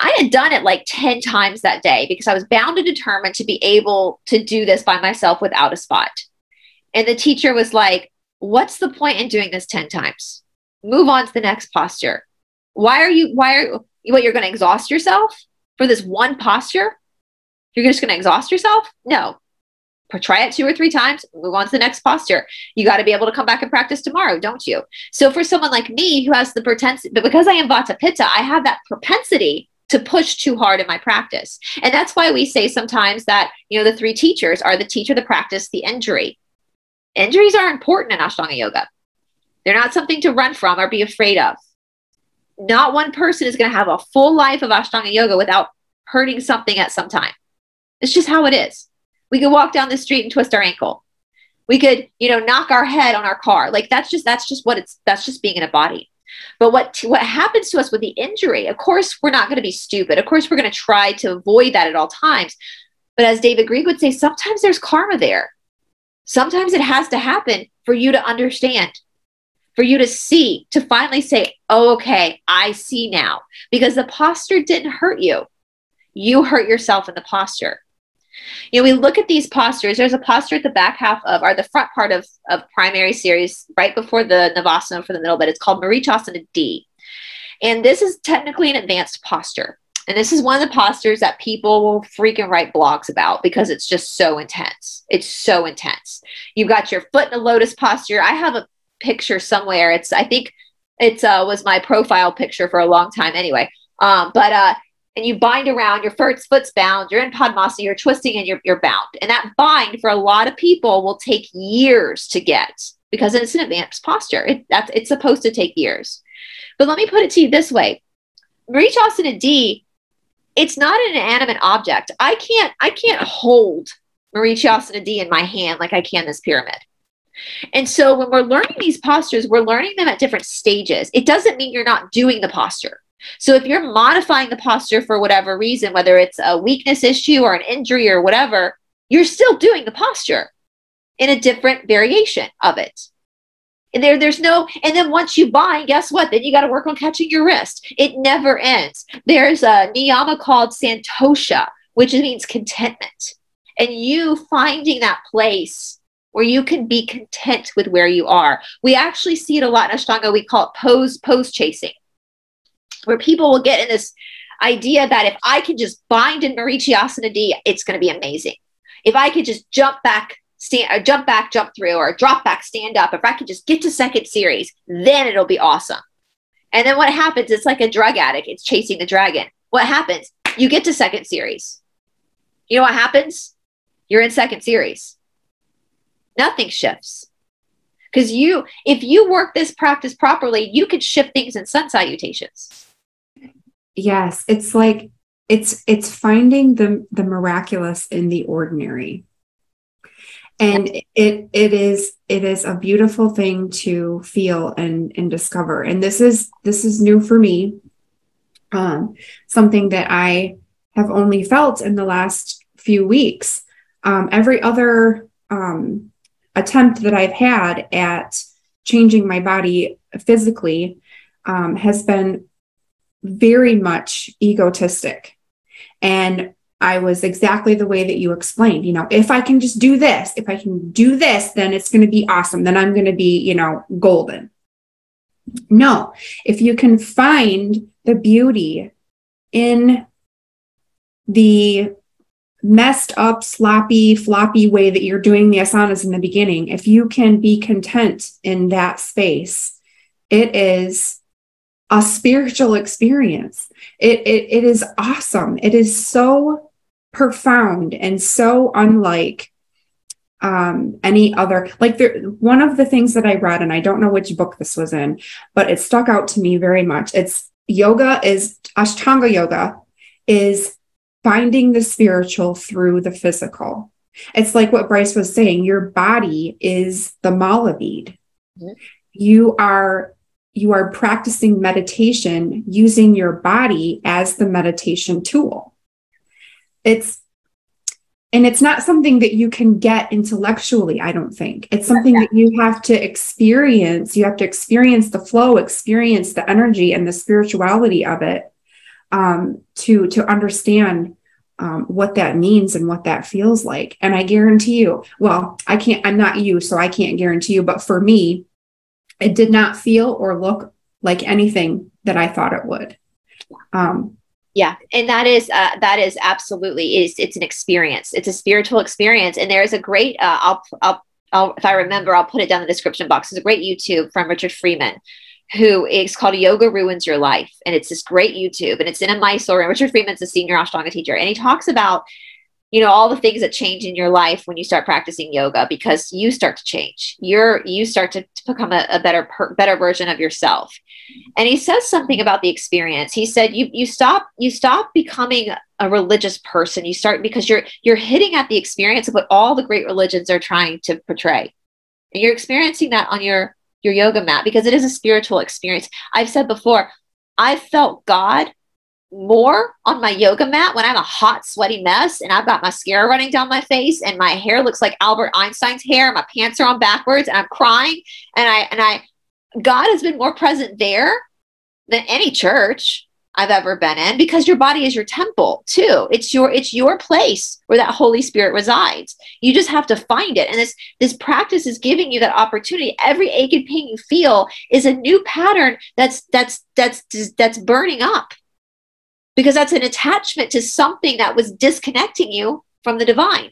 [SPEAKER 1] I had done it like 10 times that day because I was bound and determined to be able to do this by myself without a spot. And the teacher was like, What's the point in doing this 10 times? Move on to the next posture. Why are you, why are you, what, you're going to exhaust yourself for this one posture? You're just going to exhaust yourself? No. Try it two or three times, move on to the next posture. You got to be able to come back and practice tomorrow, don't you? So for someone like me who has the propensity, but because I am Vata Pitta, I have that propensity to push too hard in my practice. And that's why we say sometimes that, you know, the three teachers are the teacher, the practice, the injury. Injuries are important in Ashtanga yoga. They're not something to run from or be afraid of. Not one person is going to have a full life of Ashtanga yoga without hurting something at some time. It's just how it is. We could walk down the street and twist our ankle. We could, you know, knock our head on our car. Like that's just that's just what it's that's just being in a body. But what what happens to us with the injury? Of course, we're not going to be stupid. Of course, we're going to try to avoid that at all times. But as David Garrigues would say, sometimes there's karma there. Sometimes it has to happen for you to understand, for you to see, to finally say, oh, okay, I see now. Because the posture didn't hurt you. You hurt yourself in the posture. You know, we look at these postures. There's a posture at the back half of, or the front part of, of primary series, right before the Navasana for the middle, but it's called Marichasana D. And this is technically an advanced posture. And this is one of the postures that people will freaking write blogs about because it's just so intense. It's so intense. You've got your foot in a lotus posture. I have a picture somewhere. It's, I think it's uh, was my profile picture for a long time anyway. Um, but uh, and you bind around, your foot's, foot's bound, you're in Padmasana, you're twisting and you're, you're bound. And that bind for a lot of people will take years to get because it's an advanced posture. It, that's, it's supposed to take years. But let me put it to you this way. Marichasana D, it's not an inanimate object. I can't, I can't hold Marichasana D in my hand like I can this pyramid. And so when we're learning these postures, we're learning them at different stages. It doesn't mean you're not doing the posture. So if you're modifying the posture for whatever reason, whether it's a weakness issue or an injury or whatever, you're still doing the posture in a different variation of it. And there, there's no, and then once you bind, guess what? Then you got to work on catching your wrist. It never ends. There's a niyama called santosha, which means contentment. And you finding that place where you can be content with where you are. We actually see it a lot in Ashtanga. We call it pose, pose chasing where people will get in this idea that if I can just bind in Marichasana D, it's going to be amazing. If I could just jump back, stand, or uh, jump back, jump through, or drop back, stand up, if I could just get to second series, then it'll be awesome. And then what happens? It's like a drug addict. It's chasing the dragon. What happens? You get to second series. You know what happens? You're in second series. Nothing shifts. Because you, if you work this practice properly, you could shift things in sun salutations.
[SPEAKER 2] Yes, it's like it's it's finding the the miraculous in the ordinary. And it it is it is a beautiful thing to feel and and discover. And this is this is new for me. Um, something that I have only felt in the last few weeks. Um, every other um, attempt that I've had at changing my body physically um, has been very much egotistic. And I was exactly the way that you explained. You know, if I can just do this, if I can do this, then it's going to be awesome. Then I'm going to be, you know, golden. No, if you can find the beauty in the messed up, sloppy, floppy way that you're doing the asanas in the beginning, if you can be content in that space, it is a spiritual experience. It, it, it is awesome. It is so profound and so unlike um, any other. Like there, one of the things that I read, and I don't know which book this was in, but it stuck out to me very much. It's yoga is Ashtanga yoga is finding the spiritual through the physical. It's like what Brice was saying your body is the mala bead. Mm-hmm. You are you are practicing meditation using your body as the meditation tool. It's and it's not something that you can get intellectually, I don't think. It's something that you have to experience. You have to experience the flow, experience the energy and the spirituality of it um, to to understand um, what that means and what that feels like. And I guarantee you, well, I can't, I'm not you, so I can't guarantee you, but for me, it did not feel or look like anything that I thought it would. Um,
[SPEAKER 1] yeah, and that is uh, that is absolutely is it's an experience. It's a spiritual experience, and there is a great. Uh, I'll, I'll I'll if I remember, I'll put it down in the description box. There's a great YouTube from Richard Freeman who is called Yoga Ruins Your Life. And it's this great YouTube and it's in a Mysore. And Richard Freeman's a senior Ashtanga teacher. And he talks about, you know, all the things that change in your life when you start practicing yoga because you start to change. You're you start to, to become a, a better per, better version of yourself. And he says something about the experience. He said you you stop you stop becoming a religious person. You start because you're you're hitting at the experience of what all the great religions are trying to portray. And you're experiencing that on your your yoga mat because it is a spiritual experience. I've said before, I've felt God more on my yoga mat when I'm a hot, sweaty mess and I've got mascara running down my face and my hair looks like Albert Einstein's hair. My pants are on backwards and I'm crying. And I, and I, God has been more present there than any church. I've ever been in because your body is your temple too. It's your it's your place where that Holy Spirit resides. You just have to find it. And this this practice is giving you that opportunity. Every ache and pain you feel is a new pattern that's that's that's that's burning up. Because that's an attachment to something that was disconnecting you from the divine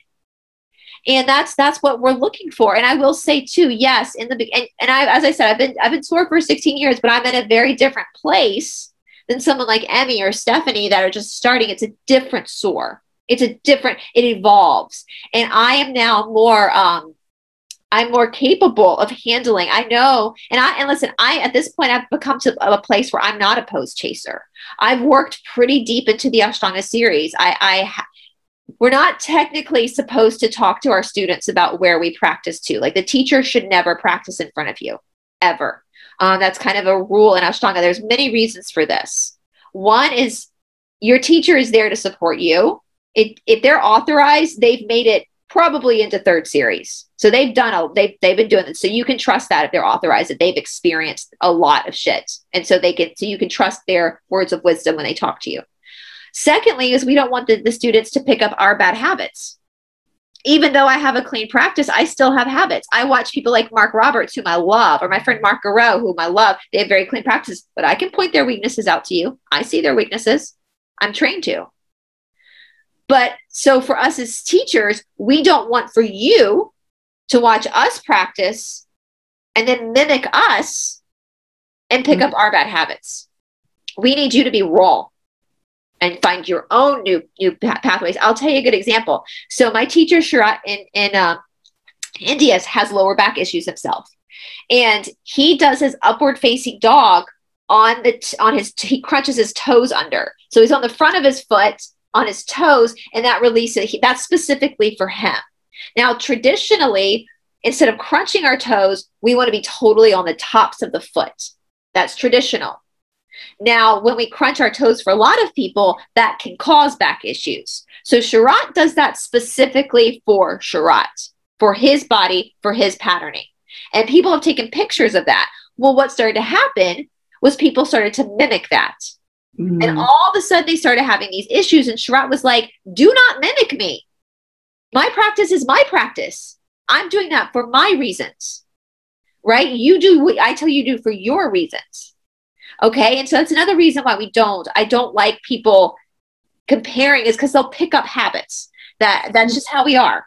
[SPEAKER 1] and that's that's what we're looking for and i will say too yes in the and, and i as i said i've been i've been sore for 16 years but i'm in a very different place than someone like Emmy or Stephanie that are just starting. It's a different sore. It's a different, it evolves. And I am now more um I'm more capable of handling. I know, and I and listen, I at this point I've become to a place where I'm not a pose chaser. I've worked pretty deep into the Ashtanga series. I, I we're not technically supposed to talk to our students about where we practice to. Like the teacher should never practice in front of you, ever. Um, that's kind of a rule in Ashtanga. There's many reasons for this. One is your teacher is there to support you. It, if they're authorized, they've made it probably into third series. So they've done a they've they've been doing this. So you can trust that if they're authorized that they've experienced a lot of shit. And so they can so you can trust their words of wisdom when they talk to you. Secondly, is we don't want the, the students to pick up our bad habits even though I have a clean practice, I still have habits. I watch people like Mark Robberds, whom I love, or my friend Mark Garreau, whom I love. They have very clean practices, but I can point their weaknesses out to you. I see their weaknesses. I'm trained to. But so for us as teachers, we don't want for you to watch us practice and then mimic us and pick mm-hmm. up our bad habits. We need you to be raw and find your own new new pathways. I'll tell you a good example. So my teacher Sharath in in uh, India has lower back issues himself, and he does his upward facing dog on the t- on his t- he crunches his toes under. So he's on the front of his foot on his toes, and that releases he, that's specifically for him. Now traditionally, instead of crunching our toes, we want to be totally on the tops of the foot. That's traditional. Now, when we crunch our toes for a lot of people, that can cause back issues. So Sharath does that specifically for Sharath, for his body, for his patterning. And people have taken pictures of that. Well, what started to happen was people started to mimic that. Mm-hmm. And all of a sudden they started having these issues. And Sharath was like, do not mimic me. My practice is my practice. I'm doing that for my reasons. Right? You do what I tell you to do for your reasons. Okay. And so that's another reason why we don't, I don't like people comparing is because they'll pick up habits that that's just how we are.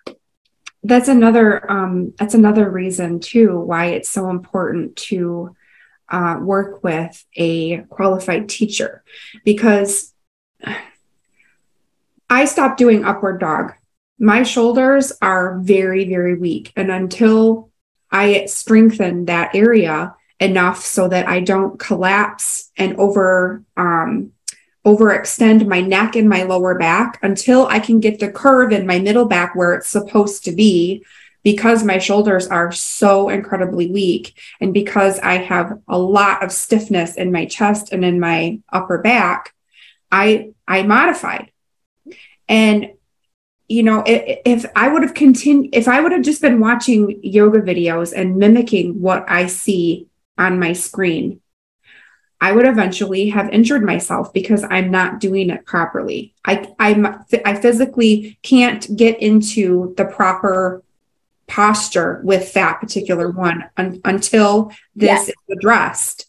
[SPEAKER 2] That's another, um, that's another reason too, why it's so important to uh, work with a qualified teacher because I stopped doing upward dog. My shoulders are very, very weak. And until I strengthen that area, enough so that I don't collapse and over um, overextend my neck and my lower back until I can get the curve in my middle back where it's supposed to be because my shoulders are so incredibly weak and because I have a lot of stiffness in my chest and in my upper back I I modified and you know if, if I would have continued if I would have just been watching yoga videos and mimicking what I see on my screen. I would eventually have injured myself because I'm not doing it properly. I I'm I physically can't get into the proper posture with that particular one un, until this yes. is addressed.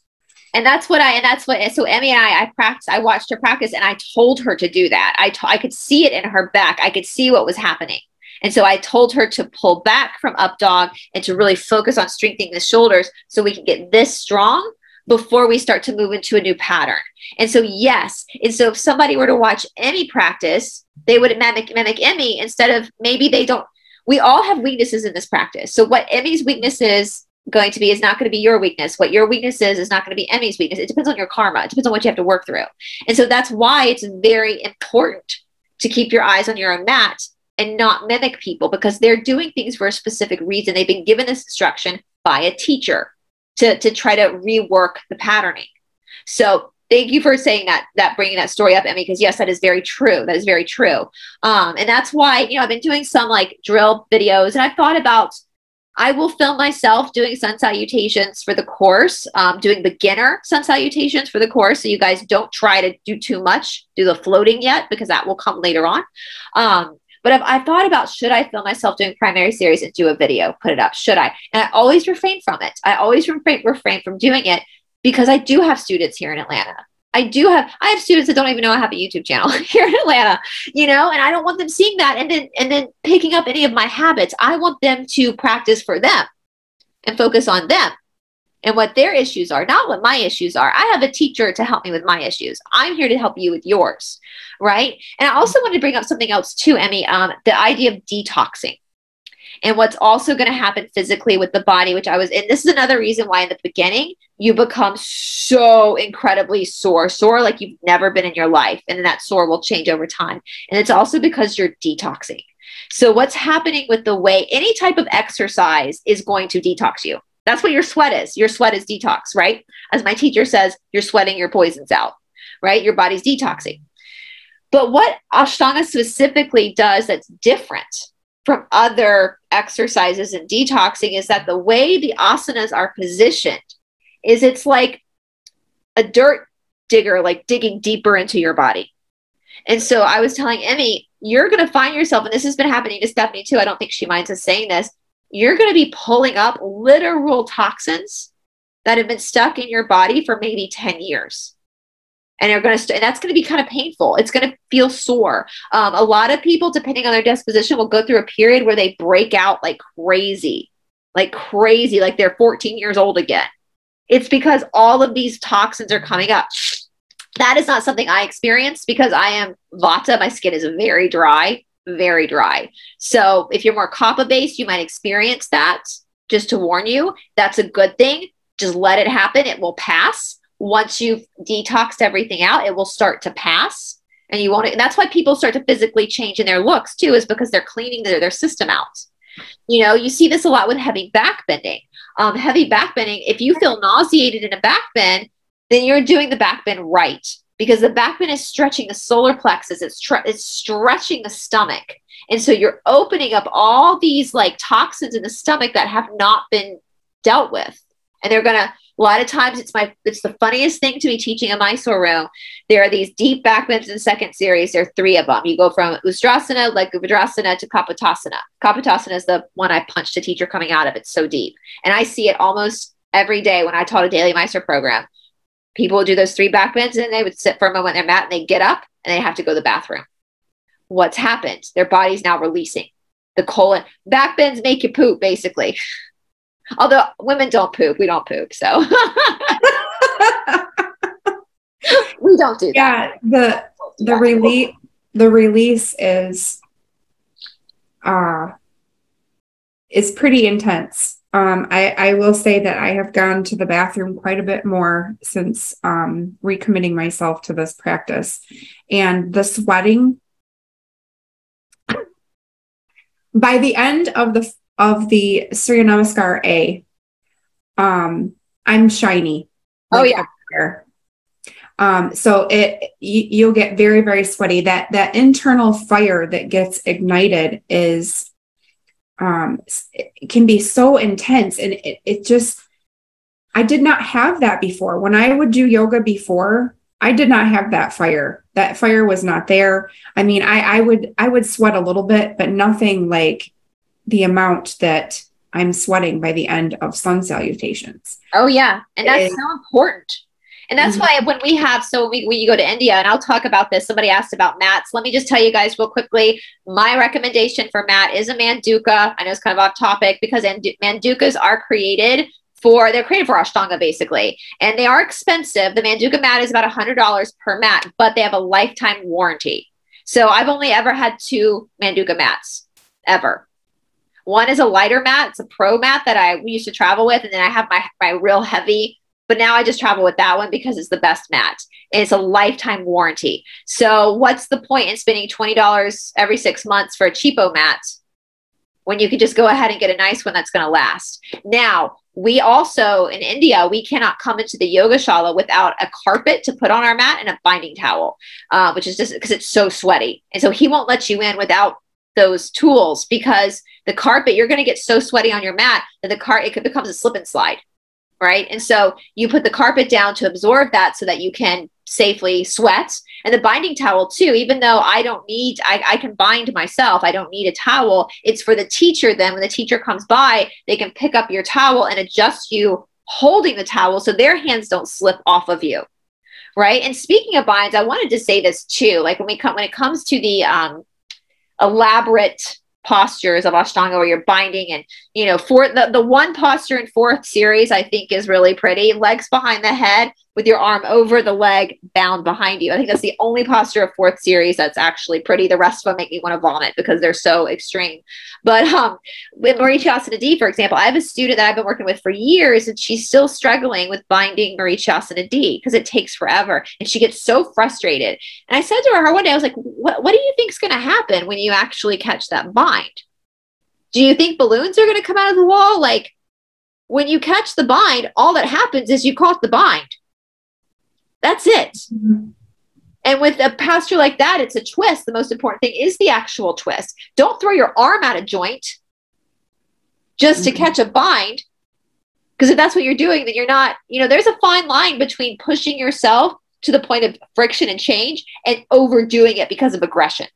[SPEAKER 1] And that's what I and that's what so Emmy and I I practiced I watched her practice and I told her to do that. I t- I could see it in her back. I could see what was happening. And so I told her to pull back from up dog and to really focus on strengthening the shoulders so we can get this strong before we start to move into a new pattern. And so, yes. And so, if somebody were to watch Emmy practice, they would mimic, mimic Emmy instead of maybe they don't. We all have weaknesses in this practice. So, what Emmy's weakness is going to be is not going to be your weakness. What your weakness is is not going to be Emmy's weakness. It depends on your karma. It depends on what you have to work through. And so, that's why it's very important to keep your eyes on your own mat and not mimic people because they're doing things for a specific reason. They've been given this instruction by a teacher to, to try to rework the patterning. So thank you for saying that, that bringing that story up, Emmy, because yes, that is very true. That is very true. Um, and that's why, you know, I've been doing some like drill videos and I've thought about, I will film myself doing sun salutations for the course, um, doing beginner sun salutations for the course. So you guys don't try to do too much, do the floating yet, because that will come later on. Um, but I've, I've thought about should I film myself doing primary series and do a video, put it up? Should I? And I always refrain from it. I always refrain, refrain from doing it because I do have students here in Atlanta. I do have I have students that don't even know I have a YouTube channel [LAUGHS] here in Atlanta, you know, and I don't want them seeing that and then and then picking up any of my habits. I want them to practice for them and focus on them and what their issues are, not what my issues are. I have a teacher to help me with my issues. I'm here to help you with yours, right? And I also want to bring up something else too, Emmy, um, the idea of detoxing. And what's also going to happen physically with the body, which I was, in. this is another reason why in the beginning you become so incredibly sore, sore like you've never been in your life. And then that sore will change over time. And it's also because you're detoxing. So, what's happening with the way any type of exercise is going to detox you? That's what your sweat is. Your sweat is detox, right? As my teacher says, you're sweating your poisons out, right? Your body's detoxing. But what Ashtanga specifically does that's different from other exercises and detoxing is that the way the asanas are positioned is it's like a dirt digger, like digging deeper into your body. And so I was telling Emmy, you're going to find yourself, and this has been happening to Stephanie too. I don't think she minds us saying this you're going to be pulling up literal toxins that have been stuck in your body for maybe 10 years and they're going to st- that's going to be kind of painful it's going to feel sore um, a lot of people depending on their disposition will go through a period where they break out like crazy like crazy like they're 14 years old again it's because all of these toxins are coming up that is not something i experience because i am vata my skin is very dry very dry. So if you're more kapha based, you might experience that. Just to warn you, that's a good thing. Just let it happen. It will pass. Once you've detoxed everything out, it will start to pass. And you won't, and that's why people start to physically change in their looks too, is because they're cleaning their, their system out. You know, you see this a lot with heavy back bending. Um, heavy back bending, if you feel nauseated in a back bend, then you're doing the back bend right because the back bend is stretching the solar plexus, it's, tr- it's stretching the stomach. And so you're opening up all these like toxins in the stomach that have not been dealt with. And they're going to, a lot of times it's my, it's the funniest thing to be teaching a Mysore room. There are these deep back bends in the second series. There are three of them. You go from Ustrasana, like Upadrasana to Kapotasana. Kapotasana is the one I punched a teacher coming out of. It's so deep. And I see it almost every day when I taught a daily Mysore program people would do those three back bends and they would sit for a moment on their mat and they get up and they have to go to the bathroom. What's happened? Their body's now releasing the colon. Back bends make you poop, basically. [LAUGHS] Although women don't poop, we don't poop, so [LAUGHS] we don't do that.
[SPEAKER 2] Yeah, the the release the release is uh is pretty intense um, I, I will say that I have gone to the bathroom quite a bit more since um, recommitting myself to this practice. And the sweating, by the end of the of the Surya Namaskar A, um, I'm shiny.
[SPEAKER 1] Oh like yeah.
[SPEAKER 2] Um, so it you, you'll get very very sweaty. That that internal fire that gets ignited is um, can be so intense and it, it just I did not have that before. When I would do yoga before, I did not have that fire. That fire was not there. I mean, I, I would I would sweat a little bit, but nothing like the amount that I'm sweating by the end of sun salutations.
[SPEAKER 1] Oh yeah, and that's so important. And that's mm-hmm. why when we have, so we, when you go to India, and I'll talk about this, somebody asked about mats. Let me just tell you guys real quickly. My recommendation for mat is a Manduka. I know it's kind of off topic because Mandukas are created for they're created for Ashtanga basically, and they are expensive. The Manduka mat is about a hundred dollars per mat, but they have a lifetime warranty. So I've only ever had two Manduka mats ever. One is a lighter mat; it's a pro mat that I we used to travel with, and then I have my my real heavy. But now I just travel with that one because it's the best mat. And it's a lifetime warranty. So what's the point in spending twenty dollars every six months for a cheapo mat when you could just go ahead and get a nice one that's going to last? Now we also in India, we cannot come into the yoga shala without a carpet to put on our mat and a binding towel, uh, which is just because it's so sweaty. And so he won't let you in without those tools because the carpet, you're going to get so sweaty on your mat that the car it could becomes a slip and slide. Right. And so you put the carpet down to absorb that so that you can safely sweat and the binding towel too even though i don't need I, I, can bind myself i don't need a towel it's for the teacher then when the teacher comes by they can pick up your towel and adjust you holding the towel so their hands don't slip off of you right and speaking of binds i wanted to say this too like when we come when it comes to the um, elaborate postures of Ashtanga where you're binding and you know for the, the one posture in fourth series I think is really pretty. Legs behind the head with your arm over the leg bound behind you I think that's the only posture of fourth series that's actually pretty the rest of them make me want to vomit because they're so extreme but um with Marichasana D for example I have a student that I've been working with for years and she's still struggling with binding Marichasana D because it takes forever and she gets so frustrated and I said to her one day I was like what, what do you think is going to happen when you actually catch that bind bind. Do you think balloons are going to come out of the wall? Like when you catch the bind, all that happens is you caught the bind. That's it. Mm-hmm. And with a posture like that, it's a twist. The most important thing is the actual twist. Don't throw your arm out of joint just mm-hmm. to catch a bind. Because if that's what you're doing, then you're not, you know, there's a fine line between pushing yourself to the point of friction and change and overdoing it because of aggression.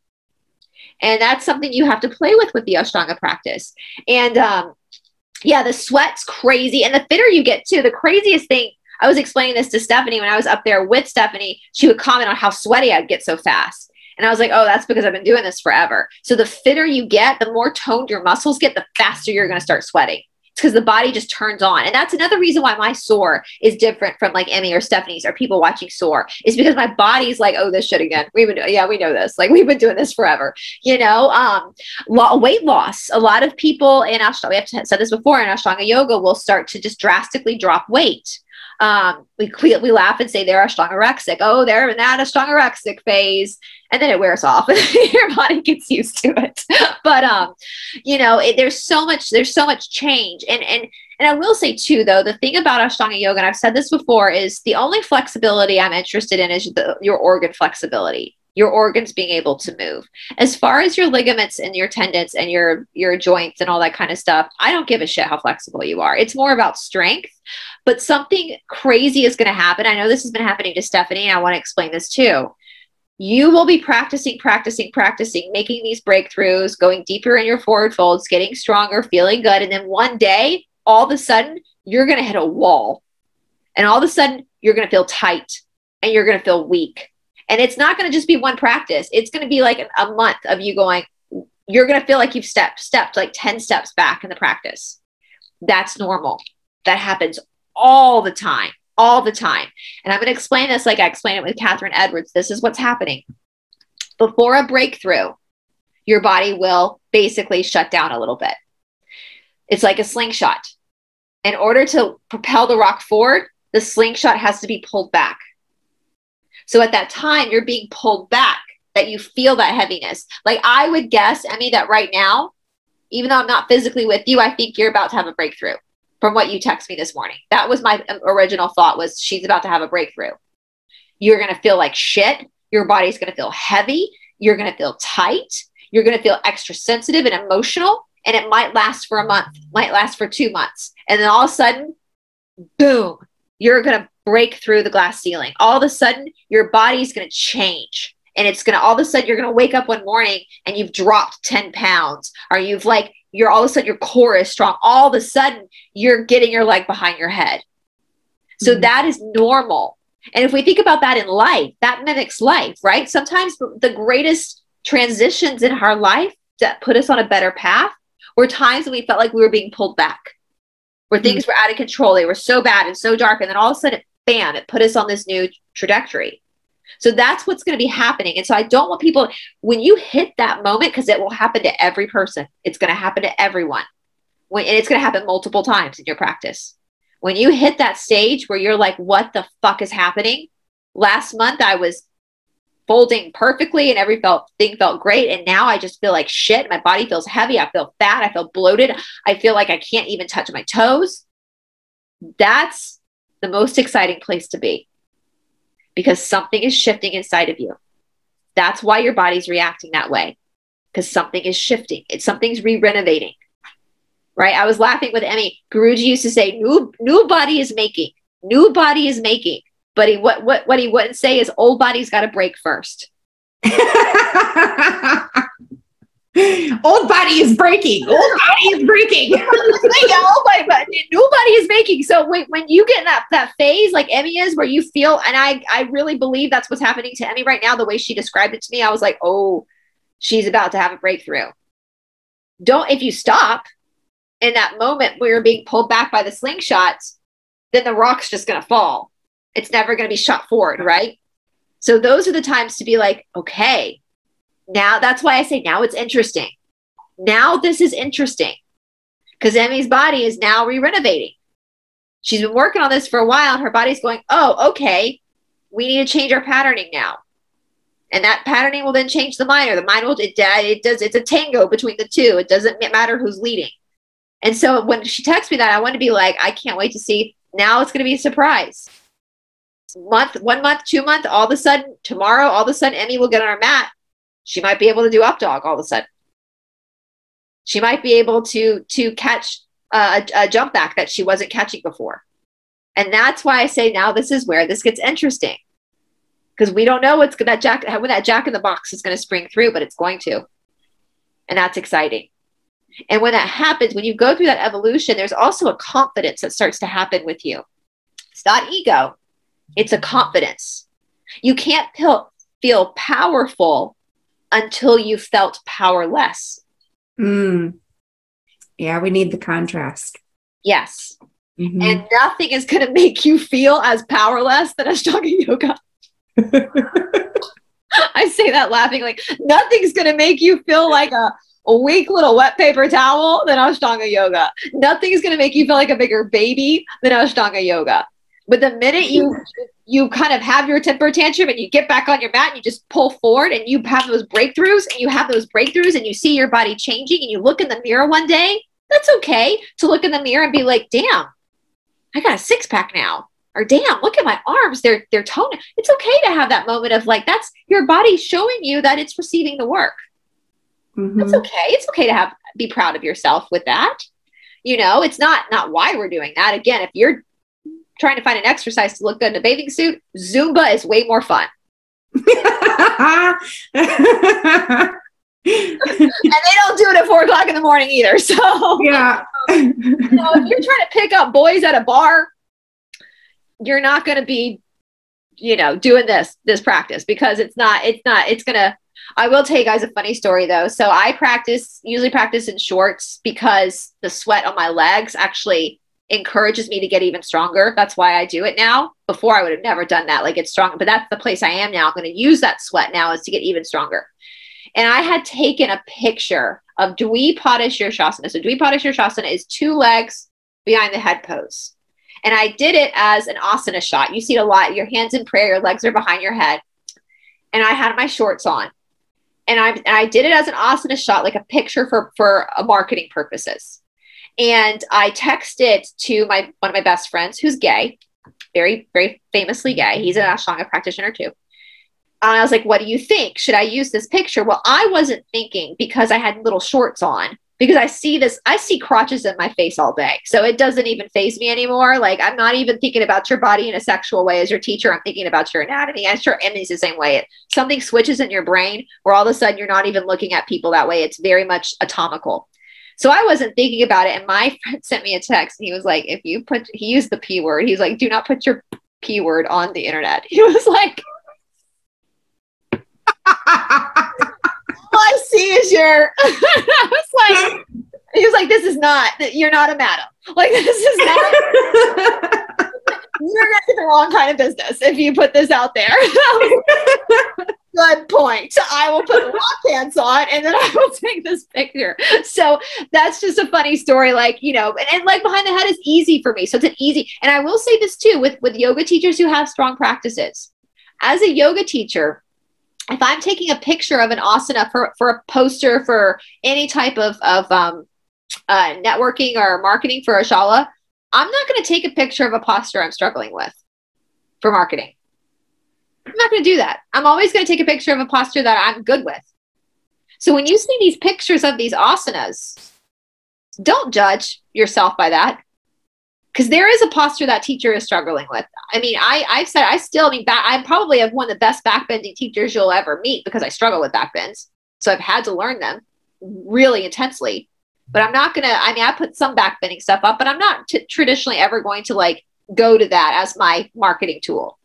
[SPEAKER 1] And that's something you have to play with with the Ashtanga practice. And um, yeah, the sweat's crazy. And the fitter you get too, the craziest thing, I was explaining this to Stephanie when I was up there with Stephanie. She would comment on how sweaty I'd get so fast. And I was like, oh, that's because I've been doing this forever. So the fitter you get, the more toned your muscles get, the faster you're going to start sweating It's because the body just turns on. And that's another reason why my sore is different from like Emmy or Stephanie's or people watching sore is because my body's like, oh, this shit again. We've been, yeah, we know this. Like we've been doing this forever, you know, um, weight loss. A lot of people in Ashtanga, we have said this before in Ashtanga yoga will start to just drastically drop weight um, we, we laugh and say they're a ashtanga Oh, they're in that a ashtanga phase. And then it wears off and [LAUGHS] your body gets used to it. [LAUGHS] but, um, you know, it, there's so much, there's so much change. And, and, and I will say too, though, the thing about Ashtanga yoga, and I've said this before, is the only flexibility I'm interested in is the, your organ flexibility your organs being able to move. As far as your ligaments and your tendons and your your joints and all that kind of stuff, I don't give a shit how flexible you are. It's more about strength. But something crazy is going to happen. I know this has been happening to Stephanie, and I want to explain this too. You will be practicing, practicing, practicing, making these breakthroughs, going deeper in your forward folds, getting stronger, feeling good. And then one day, all of a sudden, you're going to hit a wall. And all of a sudden, you're going to feel tight and you're going to feel weak and it's not going to just be one practice. It's going to be like a month of you going, you're going to feel like you've stepped, stepped like 10 steps back in the practice. That's normal. That happens all the time, all the time. And I'm going to explain this like I explained it with Catherine Edwards. This is what's happening. Before a breakthrough, your body will basically shut down a little bit. It's like a slingshot. In order to propel the rock forward, the slingshot has to be pulled back. So at that time, you're being pulled back, that you feel that heaviness. Like I would guess, Emmy, that right now, even though I'm not physically with you, I think you're about to have a breakthrough from what you text me this morning. That was my original thought was she's about to have a breakthrough. You're going to feel like shit. Your body's going to feel heavy. You're going to feel tight. You're going to feel extra sensitive and emotional. And it might last for a month, might last for two months. And then all of a sudden, boom, you're going to break through the glass ceiling. All of a sudden, your body's going to change. And it's going to, all of a sudden, you're going to wake up one morning and you've dropped 10 pounds, or you've like, you're all of a sudden, your core is strong. All of a sudden, you're getting your leg behind your head. So mm-hmm. that is normal. And if we think about that in life, that mimics life, right? Sometimes the greatest transitions in our life that put us on a better path were times when we felt like we were being pulled back, where things mm-hmm. were out of control. They were so bad and so dark. And then all of a sudden, bam, it put us on this new trajectory. So that's what's going to be happening. And so I don't want people, when you hit that moment, because it will happen to every person, it's going to happen to everyone. When, and it's going to happen multiple times in your practice. When you hit that stage where you're like, what the fuck is happening? Last month, I was folding perfectly and every felt thing felt great. And now I just feel like shit. My body feels heavy. I feel fat. I feel bloated. I feel like I can't even touch my toes. That's the most exciting place to be because something is shifting inside of you. That's why your body's reacting that way because something is shifting. It's something's re-renovating. Right? I was laughing with Emmy. Guruji used to say, "New new body is making. New body is making." But he what what what he wouldn't say is old body's got to break first. [LAUGHS]
[SPEAKER 2] old body is breaking. Old body is breaking. yeah,
[SPEAKER 1] old body, but new body is breaking. So when, when you get in that that phase like Emmy is, where you feel, and I I really believe that's what's happening to Emmy right now. The way she described it to me, I was like, oh, she's about to have a breakthrough. Don't if you stop in that moment where you're being pulled back by the slingshots, then the rock's just gonna fall. It's never gonna be shot forward, right? So those are the times to be like, okay, now that's why I say now it's interesting. Now this is interesting because Emmy's body is now re renovating. She's been working on this for a while and her body's going, oh, okay, we need to change our patterning now. And that patterning will then change the mind, or the mind will, it, uh, it does, it's a tango between the two. It doesn't matter who's leading. And so when she texts me that, I want to be like, I can't wait to see. Now it's going to be a surprise. Month, one month, two month, all of a sudden, tomorrow, all of a sudden, Emmy will get on her mat she might be able to do up dog all of a sudden. She might be able to to catch a, a jump back that she wasn't catching before. And that's why I say now this is where this gets interesting. Because we don't know what's that jack when that jack in the box is going to spring through, but it's going to. And that's exciting. And when that happens, when you go through that evolution, there's also a confidence that starts to happen with you. It's not ego, it's a confidence. You can't feel, feel powerful until you felt powerless.
[SPEAKER 2] Mm. Yeah, we need the contrast.
[SPEAKER 1] Yes. Mm-hmm. And nothing is going to make you feel as powerless than Ashtanga yoga. [LAUGHS] I say that laughing, like nothing's going to make you feel like a, a weak little wet paper towel than Ashtanga yoga. Nothing's going to make you feel like a bigger baby than Ashtanga yoga. But the minute you you kind of have your temper tantrum and you get back on your mat and you just pull forward and you have those breakthroughs and you have those breakthroughs and you see your body changing and you look in the mirror one day, that's okay to look in the mirror and be like, damn, I got a six pack now. Or damn, look at my arms. They're they're toning. It's okay to have that moment of like that's your body showing you that it's receiving the work. Mm-hmm. That's okay. It's okay to have be proud of yourself with that. You know, it's not not why we're doing that. Again, if you're trying to find an exercise to look good in a bathing suit, Zumba is way more fun. [LAUGHS] and they don't do it at four o'clock in the morning either. So
[SPEAKER 2] yeah,
[SPEAKER 1] you know, if you're trying to pick up boys at a bar, you're not going to be, you know, doing this this practice because it's not. It's not. It's gonna. I will tell you guys a funny story though. So I practice usually practice in shorts because the sweat on my legs actually encourages me to get even stronger. That's why I do it now. Before I would have never done that, like it's strong, but that's the place I am now. I'm going to use that sweat now is to get even stronger. And I had taken a picture of Dvipada Shirshasana. So Dvipada Shirshasana is two legs behind the head pose. And I did it as an asana shot. You see it a lot. Your hands in prayer, your legs are behind your head. And I had my shorts on. And I, and I did it as an asana shot, like a picture for, for uh, marketing purposes. And I texted to my one of my best friends who's gay, very, very famously gay. He's an Ashtanga practitioner too. And I was like, what do you think? Should I use this picture? Well, I wasn't thinking because I had little shorts on because I see this, I see crotches in my face all day. So it doesn't even phase me anymore. Like I'm not even thinking about your body in a sexual way as your teacher. I'm thinking about your anatomy. I'm sure Emily's the same way. It, something switches in your brain where all of a sudden you're not even looking at people that way. It's very much atomical. So I wasn't thinking about it. And my [LAUGHS] friend sent me a text and he was like, if you put, he used the P word. He's like, do not put your P word on the internet. [LAUGHS] He was like, all I see is your. [LAUGHS] I was like, he was like, this is not. You're not a madam. Like this is not. you're in the wrong kind of business if you put this out there. Good point. I will put rock pants on and then I will [LAUGHS] take this picture. So that's just a funny story. Like, you know, and, and like behind the head is easy for me. So it's an easy, and I will say this too with, with yoga teachers who have strong practices. As a yoga teacher, if I'm taking a picture of an asana for, for a poster for any type of, of um, uh, networking or marketing for a shala, I'm not going to take a picture of a posture I'm struggling with for marketing. I'm not going to do that. I'm always going to take a picture of a posture that I'm good with. So when you see these pictures of these asanas, don't judge yourself by that because there is a posture that teacher is struggling with. I mean, I I've said I still I mean back, I probably have one of the best backbending teachers you'll ever meet because I struggle with backbends. So I've had to learn them really intensely. But I'm not gonna. I mean, I put some backbending stuff up, but I'm not t- traditionally ever going to like go to that as my marketing tool.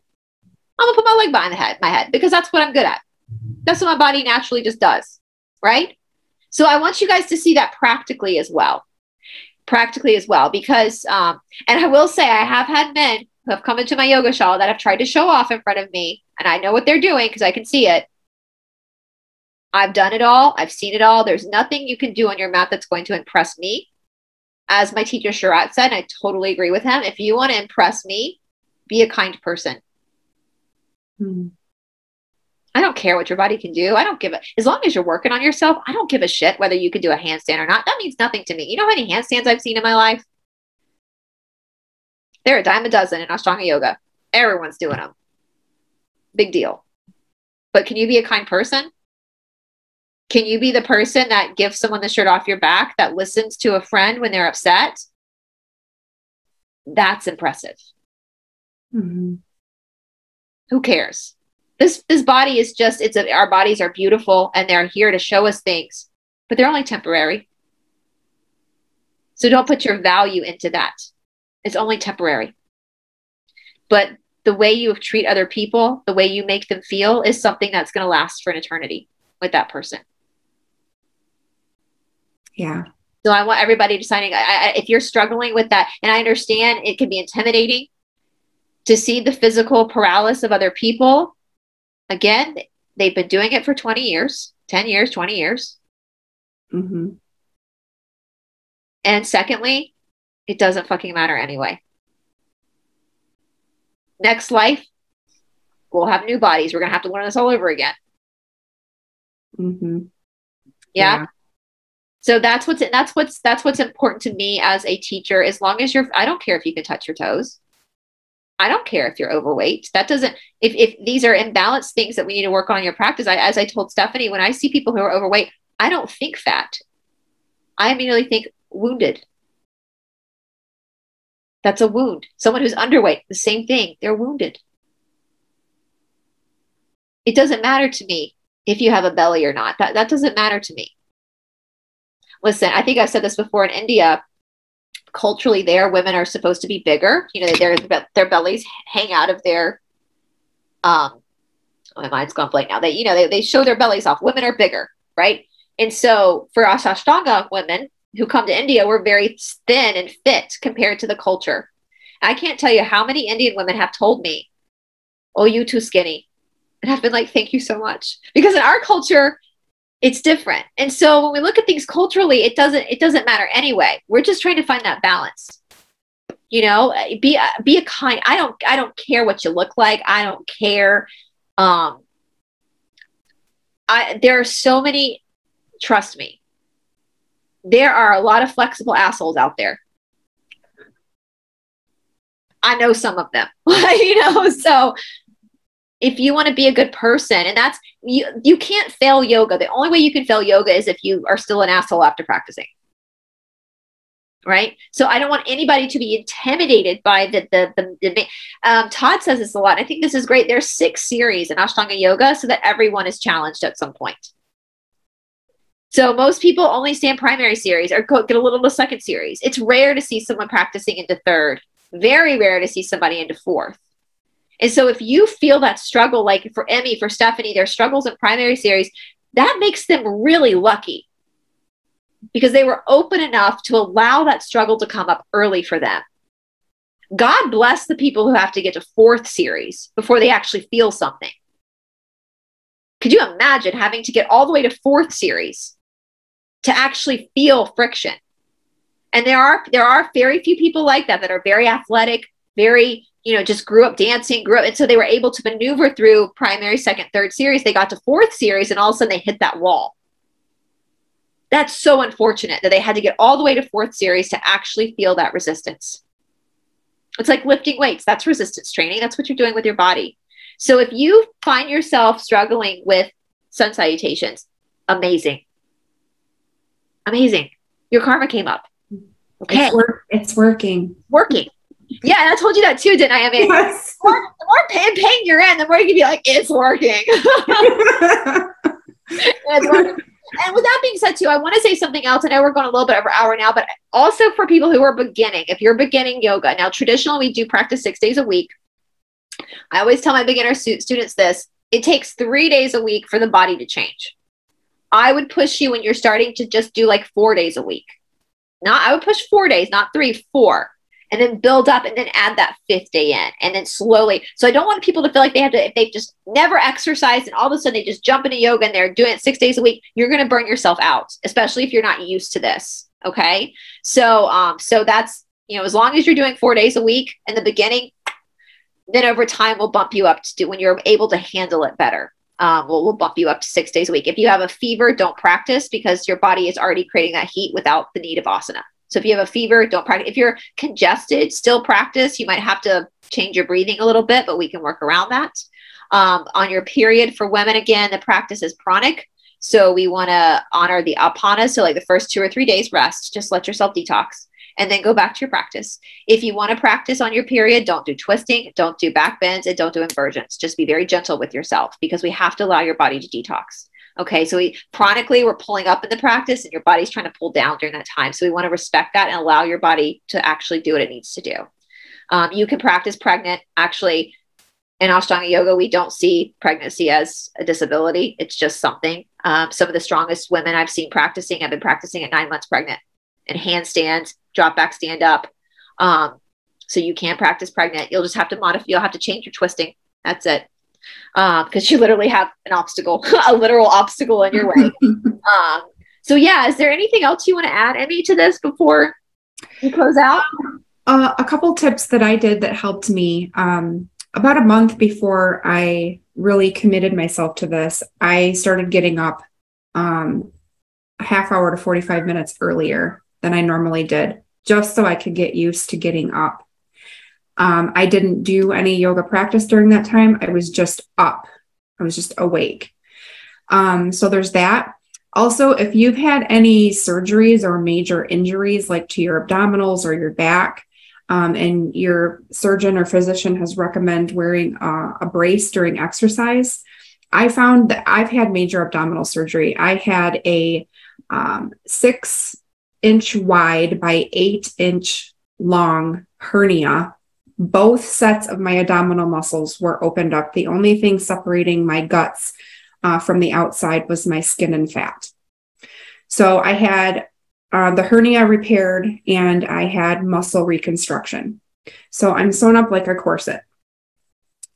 [SPEAKER 1] I'm gonna put my leg behind the head, my head, because that's what I'm good at. That's what my body naturally just does, right? So I want you guys to see that practically as well. Practically as well because um, and i will say i have had men who have come into my yoga shala that have tried to show off in front of me and i know what they're doing because i can see it. I've done it all. I've seen it all. There's nothing you can do on your mat that's going to impress me. As my teacher Sharath said i totally agree with him if you want to impress me be a kind person mm-hmm. I don't care what your body can do. I don't give it as long as you're working on yourself. I don't give a shit whether you can do a handstand or not. That means nothing to me. You know how many handstands I've seen in my life? They're a dime a dozen in Ashtanga yoga. Everyone's doing them. Big deal. But can you be a kind person? Can you be the person that gives someone the shirt off your back, that listens to a friend when they're upset? That's impressive. Mm-hmm. Who cares? this this body is just it's a, our bodies are beautiful and they're here to show us things but they're only temporary. So don't put your value into that. It's only temporary. But the way you treat other people the way you make them feel is something that's going to last for an eternity with that person.
[SPEAKER 2] Yeah.
[SPEAKER 1] So i want everybody deciding I, I, if you're struggling with that and i understand it can be intimidating to see the physical paralysis of other people Again, they've been doing it for 20 years, 10 years, 20 years. Mm-hmm. And secondly, it doesn't fucking matter anyway. Next life, we'll have new bodies. We're going to have to learn this all over again. Mm-hmm. Yeah? yeah. So that's what's that's what's that's what's important to me as a teacher. As long as you're, I don't care if you can touch your toes. I don't care if you're overweight. That doesn't, if, if these are imbalanced things that we need to work on in your practice, I, as I told Stephanie, when I see people who are overweight, I don't think fat. I immediately think wounded. That's a wound. Someone who's underweight, the same thing. They're wounded. It doesn't matter to me if you have a belly or not. That, that doesn't matter to me. Listen, I think I've said this before in India culturally there women are supposed to be bigger. You know their their bellies hang out of their um oh, my mind's gone blank now. They you know they, they show their bellies off. Women are bigger right? And so for us ashtanga women who come to india we're very thin and fit compared to the culture. I can't tell you how many indian women have told me oh you too skinny. And i've been like thank you so much. Because in our culture it's different. And so when we look at things culturally it doesn't it doesn't matter anyway. We're just trying to find that balance. You know be a, be a kind. I don't i don't care what you look like. I don't care. Um i there are so many trust me there are a lot of flexible assholes out there. I know some of them [LAUGHS] you know so if you want to be a good person and that's you you can't fail yoga the only way you can fail yoga is if you are still an asshole after practicing right? So I don't want anybody to be intimidated by the the the. the um, Todd says this a lot. I think this is great. There's six series in Ashtanga Yoga, so that everyone is challenged at some point. So most people only stand primary series or get a little to second series. It's rare to see someone practicing into third. Very rare to see somebody into fourth. And so if you feel that struggle, like for Emmy, for Stephanie, their struggles in primary series, that makes them really lucky because they were open enough to allow that struggle to come up early for them. God bless the people who have to get to fourth series before they actually feel something. Could you imagine having to get all the way to fourth series to actually feel friction? And there are there are very few people like that that are very athletic, very you know just grew up dancing, grew up, and so they were able to maneuver through primary, second, third series. They got to fourth series, and all of a sudden they hit that wall that's so unfortunate that they had to get all the way to fourth series to actually feel that resistance. It's like lifting weights. That's resistance training. That's what you're doing with your body. So if you find yourself struggling with sun salutations, amazing. Amazing. Your karma came up.
[SPEAKER 2] Okay. It's, work- it's working.
[SPEAKER 1] Working. Yeah, and I told you that too, didn't I? I mean, yes. the more, the more pain, pain you're in, the more you can be like, it's working. [LAUGHS] it's working and with that being said, too, I want to say something else. I know we're going a little bit over hour now, but also for people who are beginning, if you're beginning yoga, now traditionally we do practice six days a week. I always tell my beginner students this it takes three days a week for the body to change. I would push you when you're starting to just do like four days a week. Not, I would push four days, not three, four and then build up and then add that fifth day in and then slowly. So I don't want people to feel like they have to, if they've just never exercised and all of a sudden they just jump into yoga and they're doing it six days a week, you're going to burn yourself out, especially if you're not used to this. Okay. So, um, so that's, you know, as long as you're doing four days a week in the beginning, then over time we'll bump you up to do when you're able to handle it better. Um, we'll, we'll bump you up to six days a week. If you have a fever, don't practice because your body is already creating that heat without the need of asana. So if you have a fever, don't practice. If you're congested, still practice. You might have to change your breathing a little bit, but we can work around that. Um, on your period for women, again, the practice is pranic. So we want to honor the apana. So like the first two or three days, rest. Just let yourself detox and then go back to your practice. If you want to practice on your period, don't do twisting, don't do back bends, and don't do inversions. Just be very gentle with yourself because we have to allow your body to detox. Okay, so we chronically we're pulling up in the practice and your body's trying to pull down during that time. So we want to respect that and allow your body to actually do what it needs to do. Um, you can practice pregnant. Actually, in Ashtanga Yoga, we don't see pregnancy as a disability. It's just something. Um, some of the strongest women I've seen practicing I've been practicing at nine months pregnant and handstands, drop back, stand up. Um, so you can practice pregnant. You'll just have to modify, you'll have to change your twisting. That's it because um, you literally have an obstacle, [LAUGHS] a literal obstacle in your way. [LAUGHS] um, so, yeah, is there anything else you want to add, Emmy, to this before we close out?
[SPEAKER 2] Uh, a couple tips that I did that helped me. Um, about a month before I really committed myself to this, I started getting up um, a half hour to 45 minutes earlier than I normally did, just so I could get used to getting up. Um, I didn't do any yoga practice during that time. I was just up, I was just awake. Um, so there's that. Also, if you've had any surgeries or major injuries, like to your abdominals or your back, um, and your surgeon or physician has recommended wearing uh, a brace during exercise, I found that I've had major abdominal surgery. I had a um, six inch wide by eight inch long hernia both sets of my abdominal muscles were opened up. The only thing separating my guts uh, from the outside was my skin and fat. So I had uh, the hernia repaired and I had muscle reconstruction. So I'm sewn up like a corset.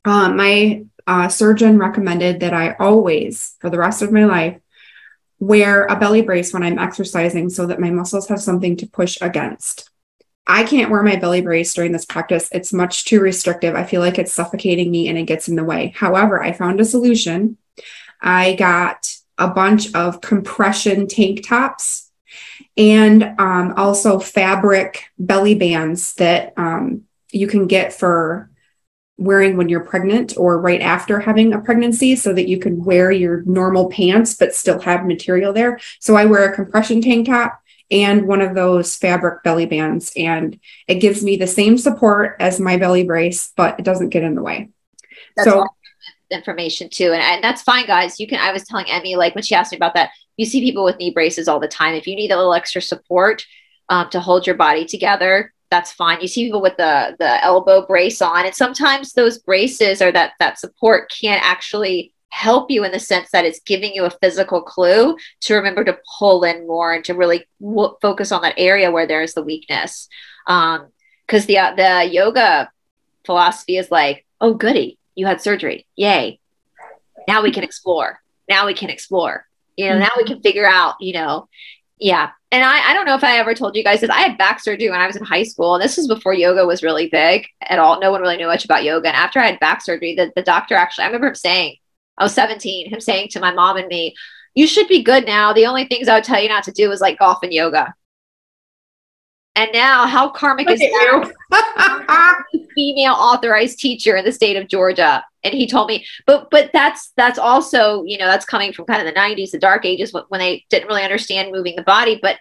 [SPEAKER 2] Uh, my uh, surgeon recommended that I always, for the rest of my life, wear a belly brace when I'm exercising so that my muscles have something to push against. I can't wear my belly brace during this practice. It's much too restrictive. I feel like it's suffocating me and it gets in the way. However, I found a solution. I got a bunch of compression tank tops and um, also fabric belly bands that um, you can get for wearing when you're pregnant or right after having a pregnancy so that you can wear your normal pants but still have material there. So I wear a compression tank top and one of those fabric belly bands. And it gives me the same support as my belly brace, but it doesn't get in the way.
[SPEAKER 1] That's so information too. And, and that's fine, guys. You can, I was telling Emmy, like when she asked me about that, you see people with knee braces all the time. If you need a little extra support um, to hold your body together, that's fine. You see people with the the elbow brace on, and sometimes those braces or that that support can't actually help you in the sense that it's giving you a physical clue to remember to pull in more and to really w- focus on that area where there's the weakness. Because um, the uh, the yoga philosophy is like, oh goody, you had surgery, yay! Now we can explore. Now we can explore. You know, mm-hmm. now we can figure out. You know, yeah. And I, I don't know if I ever told you guys this. I had back surgery when I was in high school. And this was before yoga was really big at all. No one really knew much about yoga. And after I had back surgery, the, the doctor actually, I remember him saying, I was 17, him saying to my mom and me, you should be good now. The only things I would tell you not to do is like golf and yoga. And now, how karmic Look is that? [LAUGHS] female authorized teacher in the state of Georgia, and he told me, but but that's that's also you know that's coming from kind of the '90s, the dark ages when they didn't really understand moving the body. But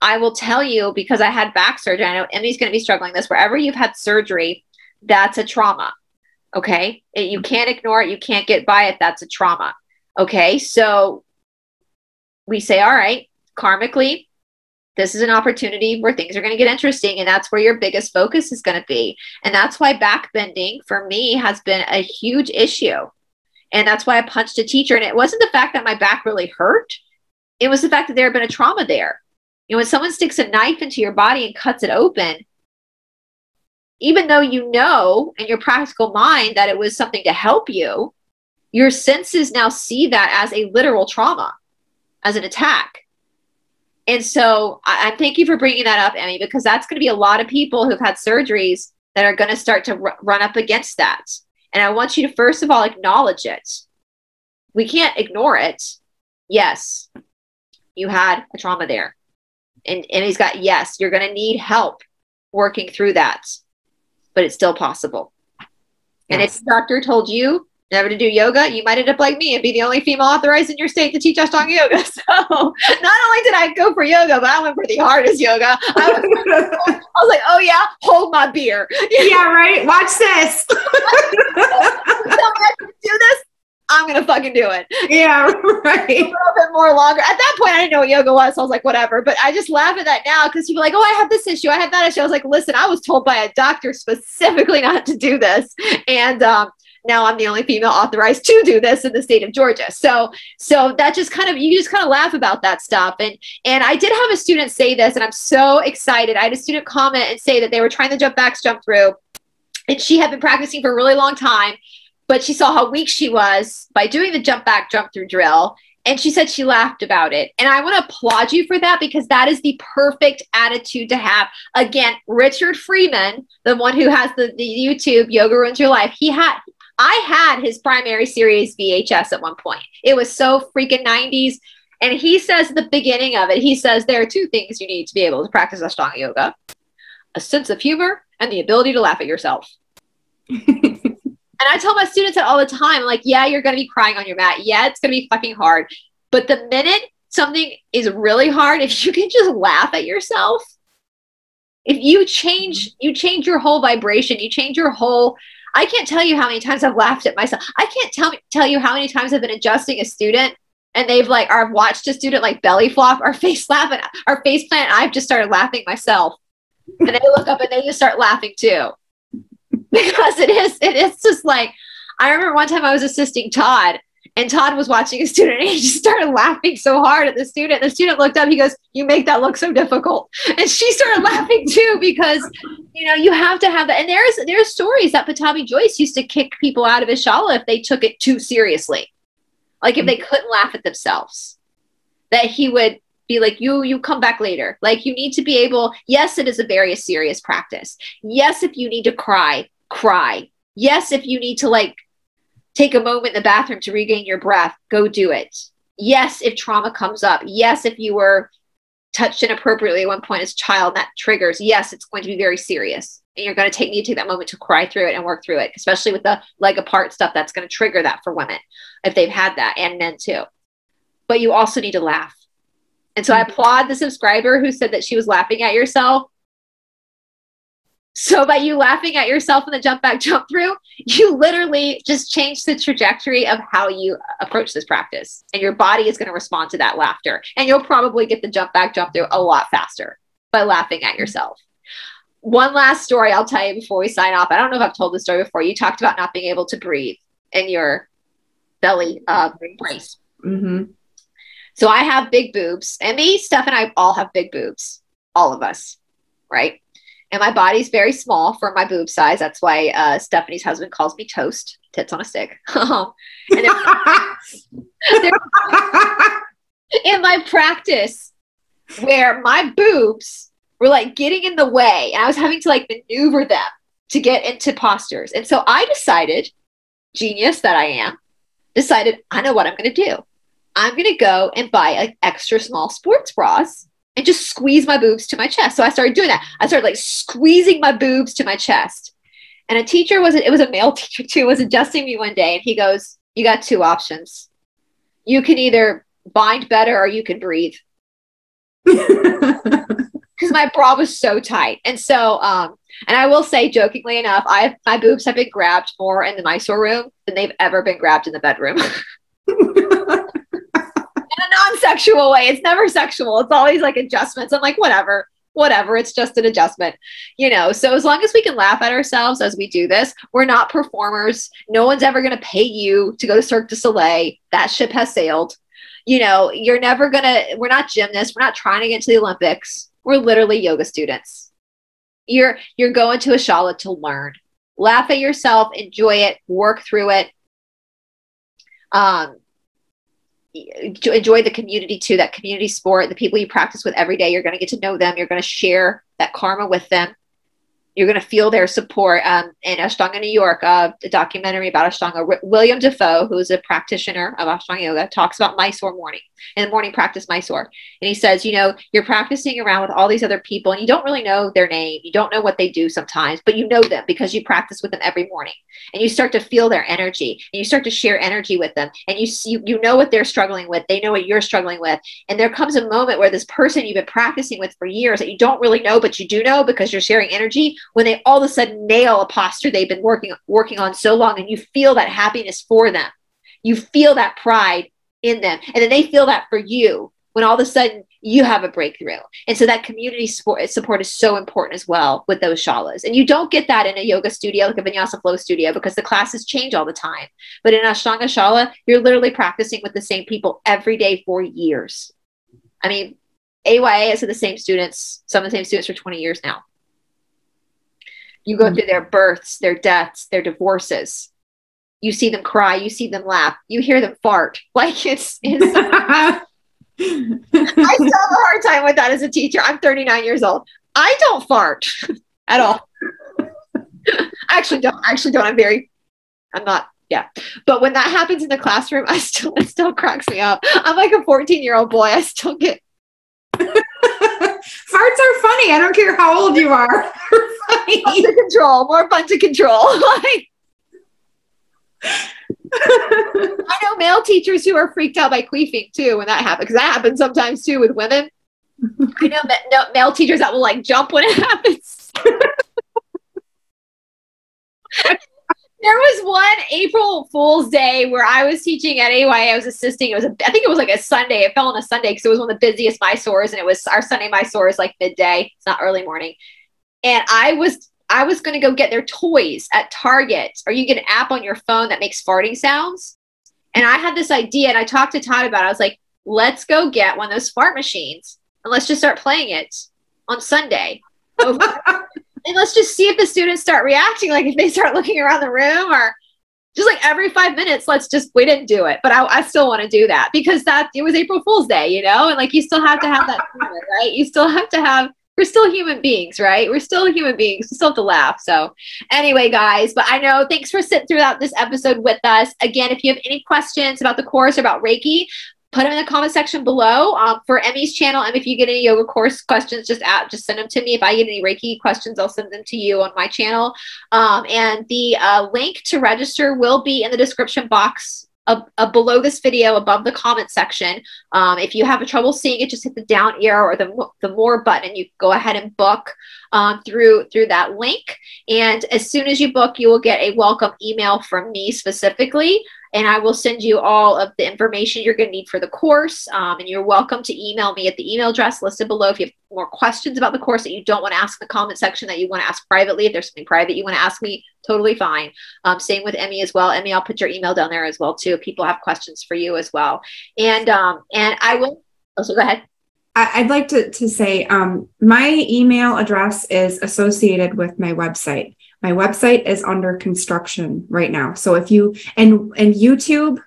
[SPEAKER 1] I will tell you because I had back surgery. I know Emmy's going to be struggling this. Wherever you've had surgery, that's a trauma. Okay, it, you mm-hmm. can't ignore it. You can't get by it. That's a trauma. Okay, so we say, all right, karmically, this is an opportunity where things are going to get interesting and that's where your biggest focus is going to be. And that's why backbending for me has been a huge issue. And that's why i punched a teacher. And it wasn't the fact that my back really hurt. It was the fact that there had been a trauma there. You know when someone sticks a knife into your body and cuts it open even though you know in your practical mind that it was something to help you your senses now see that as a literal trauma as an attack and so I, I thank you for bringing that up, Emmy, because that's going to be a lot of people who've had surgeries that are going to start to r- run up against that. And I want you to first of all acknowledge it. We can't ignore it. Yes, you had a trauma there. And, and he's got, yes, you're going to need help working through that, but it's still possible. Yes. And if the doctor told you never to do yoga, you might end up like me and be the only female authorized in your state to teach Ashtanga yoga. [LAUGHS] So not only did I go for yoga, but I went for the hardest yoga. I was, I was like, oh yeah, hold my beer. [LAUGHS]
[SPEAKER 2] yeah, right. Watch this. [LAUGHS] do
[SPEAKER 1] this. I'm gonna fucking do it.
[SPEAKER 2] Yeah, right. [LAUGHS] A
[SPEAKER 1] little bit more longer. At that point, I didn't know what yoga was. So I was like, whatever. But I just laugh at that now because people are like, oh, I have this issue. I have that issue. I was like, listen, I was told by a doctor specifically [LAUGHS] not to do this. And um, now I'm the only female authorized to do this in the state of Georgia. So so that just kind of you just kind of laugh about that stuff. And and I did have a student say this, and I'm so excited. I had a student comment and say that they were trying the jump backs jump through, and she had been practicing for a really long time, but she saw how weak she was by doing the jump back jump through drill. And she said she laughed about it. And I want to applaud you for that because that is the perfect attitude to have. Again, Richard Freeman, the one who has the, the YouTube Yoga Ruins Your Life, he had I had his primary series VHS at one point. It was so freaking 90s. And he says at the beginning of it, he says there are two things you need to be able to practice Ashtanga yoga a sense of humor and the ability to laugh at yourself. [LAUGHS] and I tell my students that all the time like, yeah, you're going to be crying on your mat. Yeah, it's going to be fucking hard. But the minute something is really hard, if you can just laugh at yourself, if you change, you change your whole vibration, you change your whole I can't tell you how many times I've laughed at myself. I can't tell tell you how many times I've been adjusting a student and they've like or I've watched a student like belly flop or face laugh and our face plant. I've just started laughing myself. And they look up and they just start laughing too. [LAUGHS] Because it is, it is just like I remember one time I was assisting Todd and Todd was watching a student [LAUGHS] and he just started laughing so hard at the student. The student looked up, he goes, You make that look so difficult. And she started [LAUGHS] laughing too because you know you have to have that. And there's there's stories that Pattabhi Jois used to kick people out of his shala if they took it too seriously. Like if they mm-hmm. couldn't laugh at themselves. That he would be like you you come back later like you need to be able yes it is a very serious practice yes if you need to cry cry yes if you need to like take a moment in the bathroom to regain your breath, go do it. Yes, if trauma comes up. Yes, if you were touched inappropriately at one point as a child, that triggers. Yes, it's going to be very serious. And you're going to take need to take that moment to cry through it and work through it, especially with the leg apart stuff that's going to trigger that for women if they've had that and men too. But you also need to laugh. And so I mm-hmm. applaud the subscriber who said that she was laughing at yourself. So by you laughing at yourself in the jump back jump through, you literally just change the trajectory of how you approach this practice. And your body is going to respond to that laughter. And you'll probably get the jump back jump through a lot faster by laughing at yourself. One last story I'll tell you before we sign off. I don't know if I've told this story before. You talked about not being able to breathe in your belly uh, brace. Mm-hmm. So I have big boobs, and me, Steph, and I all have big boobs, all of us, right? And my body's very small for my boob size. That's why uh, Stephanie's husband calls me toast, tits on a stick. [LAUGHS] And, [LAUGHS] [LAUGHS] in my practice, where my boobs were like getting in the way, and I was having to like maneuver them to get into postures. And so I decided, genius that I am, decided I know what I'm going to do. I'm going to go and buy like extra small sports bras and just squeeze my boobs to my chest. So I started doing that. I started like squeezing my boobs to my chest. And a teacher was, it was a male [LAUGHS] teacher too, was adjusting me one day and he goes, You got two options. You can either bind better or you can breathe. [LAUGHS] Because my bra was so tight. And so, um, and I will say, jokingly enough, I my boobs have been grabbed more in the Mysore room than they've ever been grabbed in the bedroom. [LAUGHS] non-sexual way. It's never sexual. It's always like adjustments. I'm like, whatever, whatever. It's just an adjustment, you know. So as long as we can laugh at ourselves as we do this, we're not performers. No one's ever going to pay you to go to Cirque du Soleil. That ship has sailed. You know, you're never gonna. We're not gymnasts. We're not trying to get to the Olympics. We're literally yoga students. You're you're going to a shala to learn. Laugh at yourself, enjoy it, work through it. Um, enjoy the community too that community sport the people you practice with every day you're going to get to know them you're going to share that karma with them you're going to feel their support. Um, in Ashtanga, New York, uh, a documentary about Ashtanga, R- Willem Dafoe, who's a practitioner of Ashtanga Yoga, talks about Mysore morning and the morning practice Mysore. And he says, you know, you're practicing around with all these other people and you don't really know their name. You don't know what they do sometimes, but you know them because you practice with them every morning and you start to feel their energy and you start to share energy with them and you see, you know what they're struggling with. They know what you're struggling with. And there comes a moment where this person you've been practicing with for years that you don't really know, but you do know because you're sharing energy when they all of a sudden nail a posture they've been working working on so long and you feel that happiness for them. You feel that pride in them. And then they feel that for you when all of a sudden you have a breakthrough. And so that community support, support is so important as well with those shalas. And you don't get that in a yoga studio like a vinyasa flow studio because the classes change all the time. But in ashtanga shala you're literally practicing with the same people every day for years. I mean aya is the same students some of the same students for 20 years now you go mm-hmm. through their births, their deaths, their divorces. You see them cry, you see them laugh, you hear them fart. [LAUGHS] Like it's, it's [LAUGHS] I still have a hard time with that as a teacher. I'm 39 years old. I don't fart [LAUGHS] at all. I actually don't. I actually don't. I'm very, I'm not, yeah. But when that happens in the classroom, I still, it still cracks me up. I'm like a 14 year old boy. I still get.
[SPEAKER 2] Farts are funny. I don't care how old you are. [LAUGHS]
[SPEAKER 1] Fun to control, more fun to control. [LAUGHS] like, [LAUGHS] I know male teachers who are freaked out by queefing too when that happens, because that happens sometimes too with women. I know that male teachers that will like jump when it happens. There was one April Fool's Day where I was teaching at AY. I was assisting. It was, a, I think it was like a Sunday. It fell on a Sunday because it was one of the busiest Mysores, and it was our Sunday Mysore like midday. It's not early morning and I was I was going to go get their toys at Target, or you get an app on your phone that makes farting sounds. And I had this idea, and I talked to Todd about. it. I was like, "Let's go get one of those fart machines, and let's just start playing it on Sunday." [LAUGHS] and let's just see if the students start reacting, like if they start looking around the room, or just like every five minutes, let's just we didn't do it, but I, I still want to do that because that it was April Fool's Day, you know, and like you still have to have that, [LAUGHS] right? You still have to have we're still human beings, right? We're still human beings. We still have to laugh. So, anyway, guys, but I know thanks for sitting throughout this episode with us. Again, if you have any questions about the course or about Reiki, put them in the comment section below um, for Emmy's channel. And if you get any yoga course questions, just just send them to me. If I get any Reiki questions, I'll send them to you on my channel. Um, and the uh, link to register will be in the description box a, a below this video, above the comment section. Um, if you have a trouble seeing it, just hit the down arrow or the, the more button. You go ahead and book um, through through that link. And as soon as you book, you will get a welcome email from me specifically and I will send you all of the information you're going to need for the course. Um, and you're welcome to email me at the email address listed below if you have more questions about the course that you don't want to ask in the comment section that you want to ask privately. If there's something private you want to ask me, totally fine. Um, same with Emmy as well. Emmy, I'll put your email down there as well too. If people have questions for you as well. And um, and I will. Also, go ahead.
[SPEAKER 2] I'd like to, to say um, my email address is associated with my website. My website is under construction right now. So if you and and YouTube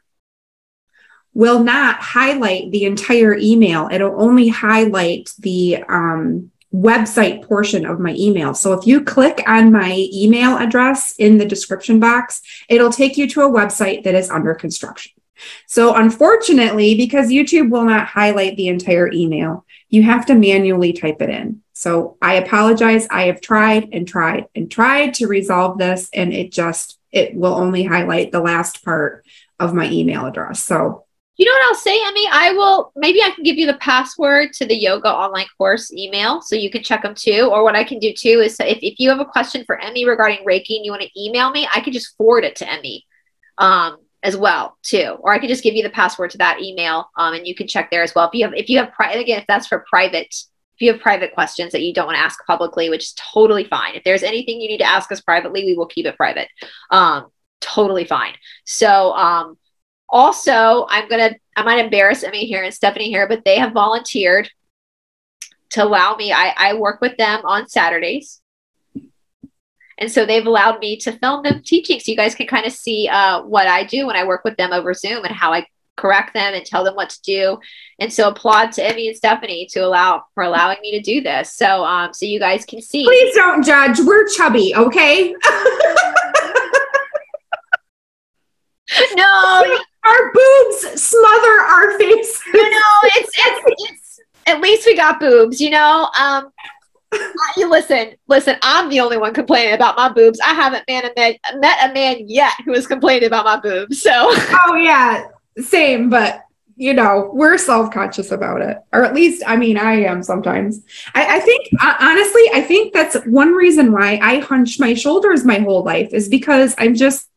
[SPEAKER 2] will not highlight the entire email. It'll only highlight the um, website portion of my email. So if you click on my email address in the description box, it'll take you to a website that is under construction. So unfortunately, because YouTube will not highlight the entire email, you have to manually type it in. So I apologize. I have tried and tried and tried to resolve this, and it just it will only highlight the last part of my email address. So
[SPEAKER 1] you know what I'll say, Emmy? I will maybe I can give you the password to the yoga online course email so you can check them too. Or what I can do too is if, if you have a question for Emmy regarding Reiki and you want to email me, I can just forward it to Emmy um, as well too. Or I can just give you the password to that email um, and you can check there as well. If you have if you have pri- again if that's for private if you have private questions that you don't want to ask publicly, which is totally fine. If there's anything you need to ask us privately, we will keep it private. Um, totally fine. So um, also, I'm gonna I might embarrass Emmy here and Stephanie here, but they have volunteered to allow me. I, I work with them on Saturdays. And so they've allowed me to film them teaching so you guys can kind of see uh, what I do when I work with them over Zoom and how I correct them and tell them what to do. And so applaud to Emmy and Stephanie to allow for allowing me to do this. So um so you guys can see.
[SPEAKER 2] Please don't judge. We're chubby, okay?
[SPEAKER 1] no, [LAUGHS]
[SPEAKER 2] our boobs smother our face.
[SPEAKER 1] You know, it's, it's it's at least we got boobs, you know. Um you listen, listen, I'm the only one complaining about my boobs. I haven't man a man, met a man yet who has complained about my boobs. So
[SPEAKER 2] Oh yeah, same, but you know, we're self-conscious about it. Or at least, I mean, I am sometimes. I, I think uh, honestly, I think that's one reason why I hunch my shoulders my whole life is because I'm just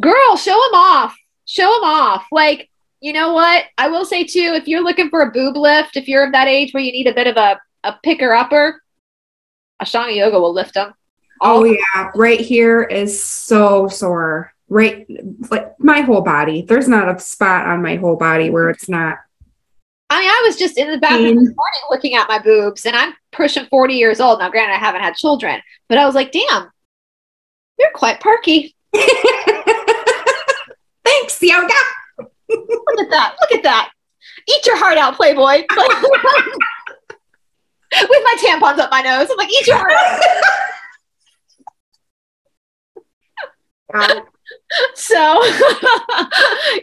[SPEAKER 1] girl, show them off show them off. Like, you know what? I will say too, if you're looking for a boob lift, if you're of that age where you need a bit of a, a picker upper, Ashtanga Yoga will lift them.
[SPEAKER 2] Oh yeah, right here is so sore. Right, like my whole body. There's not a spot on my whole body where it's not.
[SPEAKER 1] I mean, I was just in the bathroom this morning looking at my boobs, and I'm pushing 40 years old now. Granted, I haven't had children, but I was like, damn, you're quite perky. [LAUGHS]
[SPEAKER 2] Thanks, yoga.
[SPEAKER 1] Look at that. Look at that. Eat your heart out, Playboy. [LAUGHS] [LAUGHS] With my tampons up my nose. I'm like, eat your heart out. So [LAUGHS]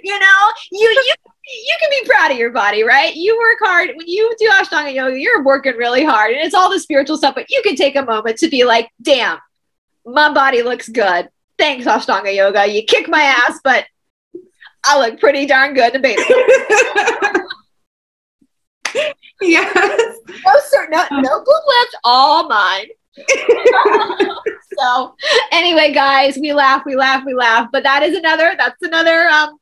[SPEAKER 1] you know, you you you can be proud of your body, right? You work hard when you do Ashtanga yoga, you're working really hard and it's all the spiritual stuff, but you can take a moment to be like, damn, my body looks good. Thanks, Ashtanga yoga. You kick my ass, but I look pretty darn good in a baby. [LAUGHS]
[SPEAKER 2] yes.
[SPEAKER 1] No, sir. No, no boob lift. All mine. [LAUGHS] so anyway, guys, we laugh, we laugh, we laugh. But that is another. That's another. Um,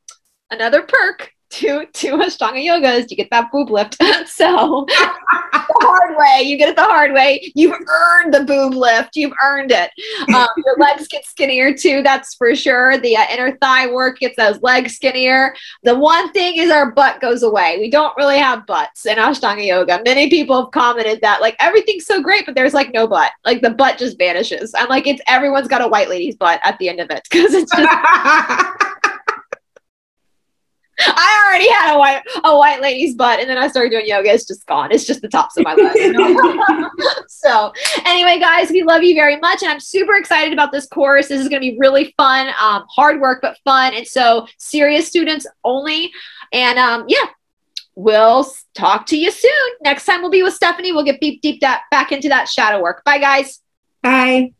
[SPEAKER 1] another perk to to Ashtanga yoga is you get that boob lift. [LAUGHS] so the hard way, you get it the hard way. You've earned the boob lift. You've earned it. Um, your legs get skinnier too. That's for sure. The uh, inner thigh work gets those legs skinnier. The one thing is our butt goes away. We don't really have butts in Ashtanga yoga. Many people have commented that like everything's so great, but there's like no butt. Like the butt just vanishes. I'm like it's everyone's got a white lady's butt at the end of it because it's just. [LAUGHS] I already had a white a white lady's butt, and then I started doing yoga. It's just gone. It's just the tops of my know? [LAUGHS] so, anyway, guys, we love you very much, and I'm super excited about this course. This is going to be really fun, um, hard work but fun, and so serious students only. And um, yeah, we'll talk to you soon. Next time we'll be with Stephanie. We'll get deep deep that back into that shadow work. Bye, guys.
[SPEAKER 2] Bye.